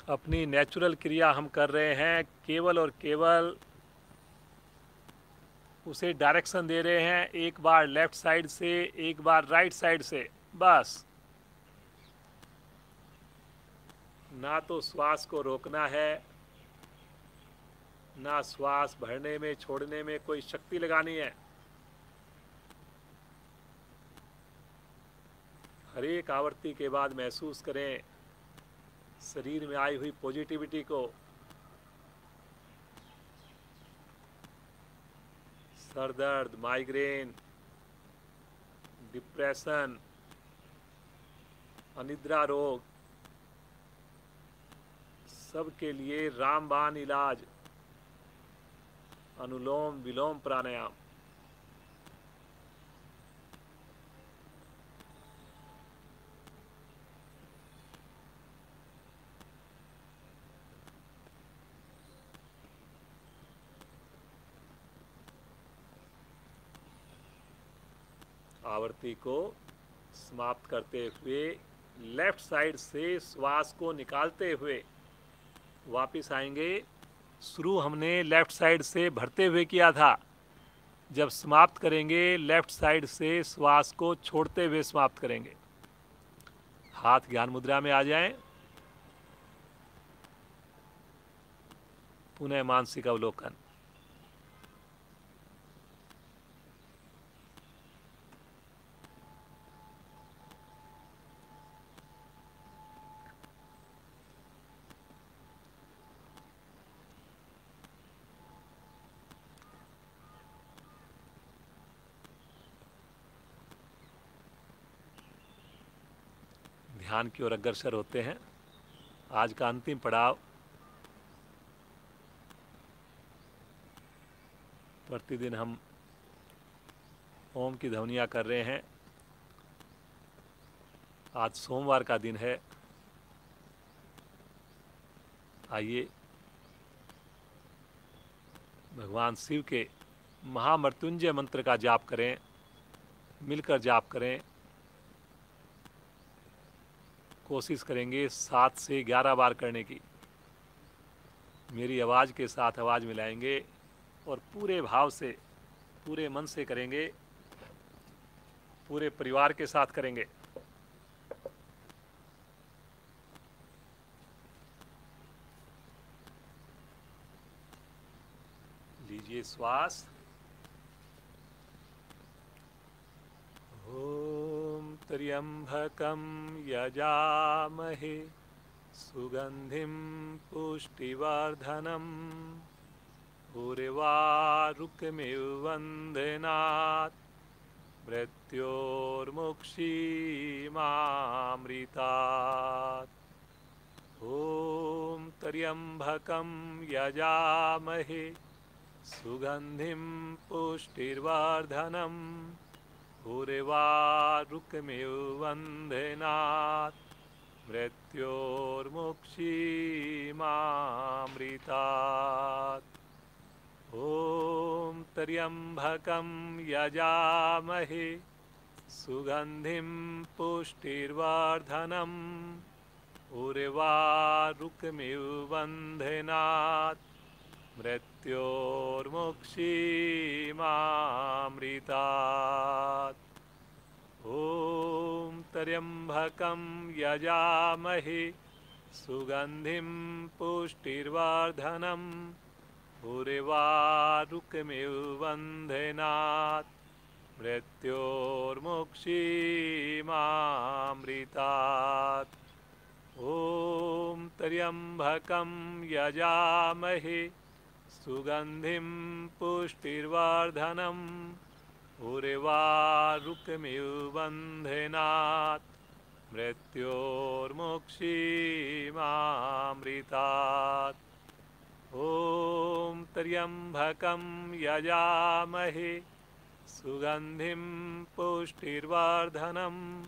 अपनी नेचुरल क्रिया हम कर रहे हैं, केवल और केवल उसे डायरेक्शन दे रहे हैं, एक बार लेफ़्ट साइड से, एक बार राइट साइड से, बस। ना तो श्वास को रोकना है, ना श्वास भरने में, छोड़ने में कोई शक्ति लगानी है। हर एक आवृत्ति के बाद महसूस करें, शरीर में आई हुई पॉजिटिविटी को। सर दर्द माइग्रेन डिप्रेशन अनिद्रा रोग सबके लिए रामबान इलाज अनुलोम विलोम प्राणायाम। आवर्ती को समाप्त करते हुए, लेफ़्ट साइड से श्वास को निकालते हुए वापस आएँगे। शुरू हमने लेफ़्ट साइड से भरते हुए किया था। जब समाप्त करेंगे, लेफ़्ट साइड से श्वास को छोड़ते हुए समाप्त करेंगे। हाथ ज्ञान मुद्रा में आ जाएँ। पुनः मानसिक अवलोकन। ध्यान की ओर अग्रसर होते हैं। आज का अंतिम पड़ाव प्रतिदिन हम ओम की ध्वनिया कर रहे हैं। आज सोमवार का दिन है। आइए, भगवान शिव के महामृत्युंजय मंत्र का जाप करें, मिलकर जाप करें। कोशिश करेंगे सात से ग्यारह बार करने की। मेरी आवाज़ के साथ आवाज़ मिलाएँगे और पूरे भाव से, पूरे मन से करेंगे, पूरे परिवार के साथ करेंगे। लीजिए श्वास। ॐ त्र्यम्बकं यजामहे सुगन्धिं पुष्टिवर्धनम् उर्वारुकमिव वन्दनात् मृत्योर्मुक्षीमामृतात् ॐ त्र्यम्बकं यजामहे सुगन्धिं पुष्टिर्वर्धनम् उर्वारुकमिव वन्दनात् मृत्योर्मुक्षीमामृतात् ॐ त्र्यम्बकं यजामहे सुगन्धिं पुष्टिर्वर्धनम्। उर्वारुकमिव मृत्योर्मुक्षीमामृतात्। ॐ तर्यम्भकं यजामहि सुगन्धिं पुष्टिर्वार्धनं गुरिवारुक्मिवधनात् मृत्योर्मुक्षीमामृतात्। ॐ तर्यम्भकं यजामहि सुगन्धिं पुष्टिर्वर्धनम्। उर्वारुकमिव वन्दनात् मृत्योर्मुक्षीमामृतात्। ॐ त्र्यम्बकं यजामहे। सुगन्धिं पुष्टिर्वर्धनम्।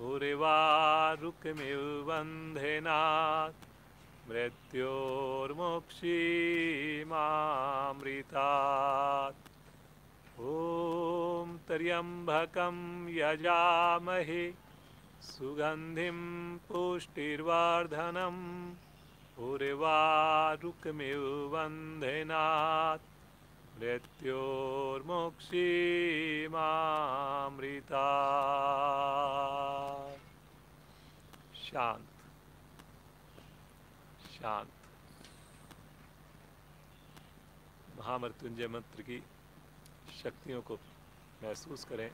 उर्वारुकमिव बन्धेनात् मृत्योर्मुक्षीमामृतात्। ॐ त्र्यम्बकं यजामहे सुगन्धिं पुष्टिर्वर्धनम् उर्वारुकमिव बन्धनात् मृत्योर्मुक्षीमामृता शांत शांत महामृत्युंजय मंत्र की शक्तियों को महसूस करें।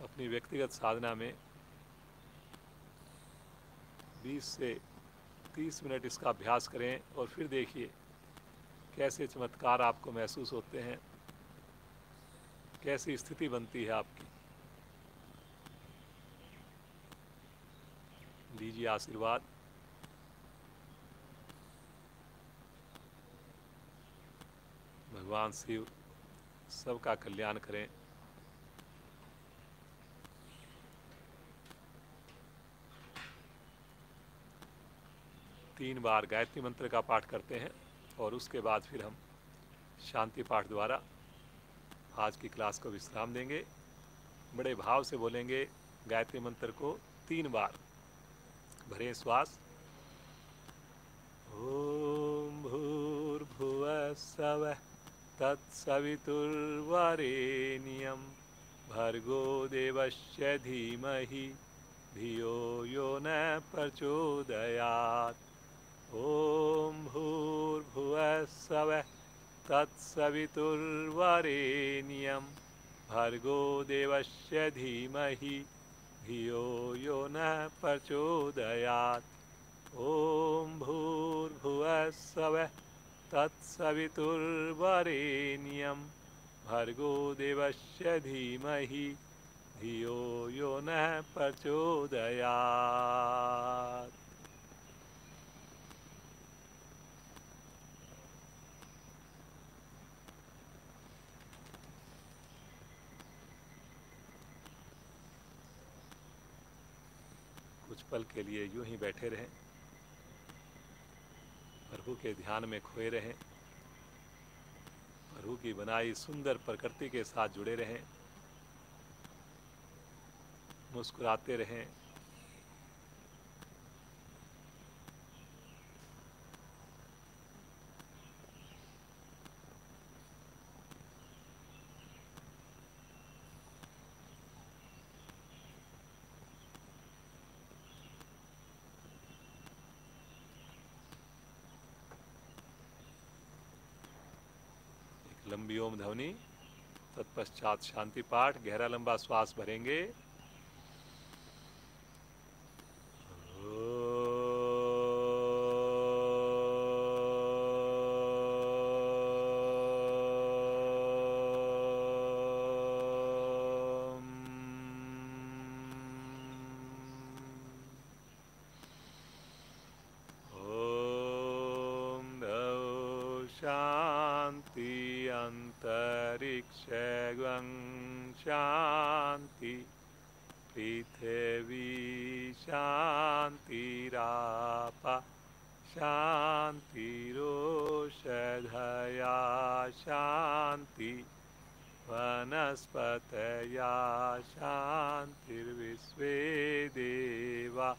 अपनी व्यक्तिगत साधना में 20 से 30 मिनट इसका अभ्यास करें और फिर देखिए कैसे चमत्कार आपको महसूस होते हैं, कैसी स्थिति बनती है आपकी। दीजिए आशीर्वाद। भगवान शिव सबका कल्याण करें। तीन बार गायत्री मंत्र का पाठ करते हैं और उसके बाद फिर हम शांति पाठ द्वारा आज की क्लास को विश्राम देंगे। बड़े भाव से बोलेंगे, गायत्री मंत्र को तीन बार। भरे श्वास। ओम भूर्भुव सव तत्सवितुर्वरेण्यं। भर्गो देवस्य धीमहि, धियो यो न प्रचोदयात्। ॐ भूर्भुवः स्वः तत्सवितुर्वरेण्यं। भर्गो देवस्य धीमहि धियो यो न प्रचोदयात्। ॐ भूर्भुवः स्वः तत्सवितुर्वरेण्यं। भर्गो देवस्य धीमहि धियो यो न प्रचोदयात् पल के लिए यूँ ही बैठे रहें। प्रभु के ध्यान में खोए रहें। प्रभु की बनाई सुंदर प्रकृति के साथ जुड़े रहें। मुस्कुराते रहें। लंबी ओम ध्वनि तत्पश्चात शांति पाठ गहरा लंबा श्वास भरेंगे ॐ द्यौ शान्ति अन्तरिक्षगं शान्ति पृथिवी शान्तिराप शान्तिरोषधया शान्ति वनस्पतया शान्तिर्विश्वे देवा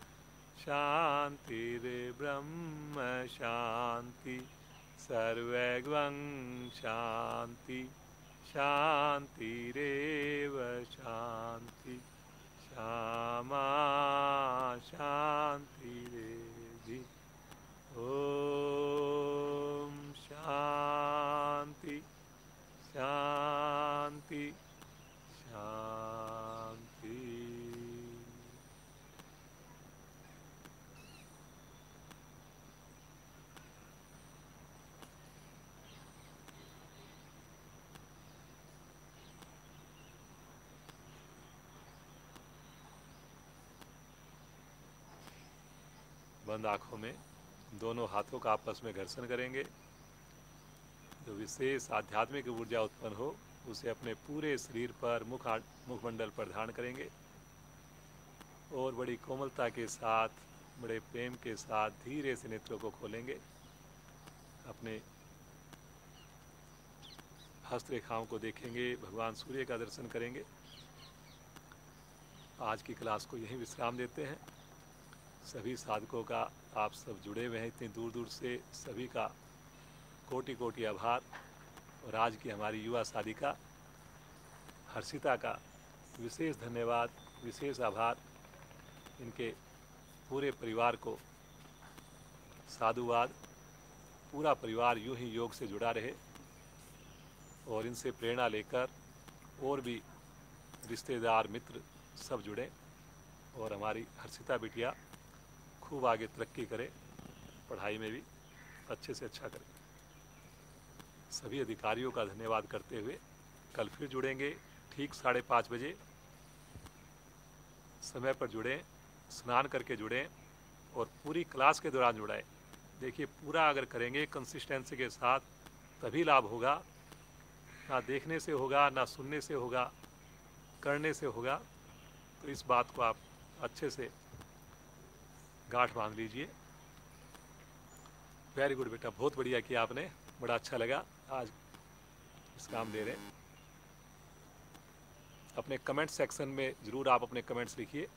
शान्तिर्ब्रह्म शान्ति सर्वग्वं शान्ति शान्तिरेव शान्ति श्यामा शान्तिरेधि। ॐ शान्ति शान्ति। बंद आँखों में, दोनों हाथों का आपस में घर्षण करेंगे। जो विशेष आध्यात्मिक ऊर्जा उत्पन्न हो, उसे अपने पूरे शरीर पर मुख मुखमंडल पर धारण करेंगे। और बड़ी कोमलता के साथ, बड़े प्रेम के साथ धीरे से नेत्रों को खोलेंगे। अपने हस्तरेखाओं को देखेंगे, भगवान सूर्य का दर्शन करेंगे। आज की क्लास को यहीं विश्राम देते हैं। सभी साधकों का आप सब जुड़े हुए हैं इतने दूर दूर से सभी का कोटि कोटि आभार और आज की हमारी युवा साधिका हर्षिता का विशेष धन्यवाद, विशेष आभार। इनके पूरे परिवार को साधुवाद, पूरा परिवार यूँ ही योग से जुड़ा रहे और इनसे प्रेरणा लेकर और भी रिश्तेदार, मित्र सब जुड़े और हमारी हर्षिता बिटिया खूब आगे तरक्की करे, पढ़ाई में भी अच्छे से अच्छा करे। सभी अधिकारियों का धन्यवाद करते हुए कल फिर जुड़ेंगे ठीक साढ़े पाँच बजे। समय पर जुड़ें, स्नान करके जुड़ें और पूरी क्लास के दौरान जुड़ाएँ। देखिए, पूरा अगर करेंगे कंसिस्टेंसी के साथ तभी लाभ होगा। ना देखने से होगा, ना सुनने से होगा, करने से होगा। तो इस बात को आप अच्छे से गांठ बाँध लीजिए। वेरी गुड बेटा, बहुत बढ़िया किया आपने, बड़ा अच्छा लगा। आज इस काम दे रहे अपने कमेंट सेक्शन में ज़रूर आप अपने कमेंट्स लिखिए।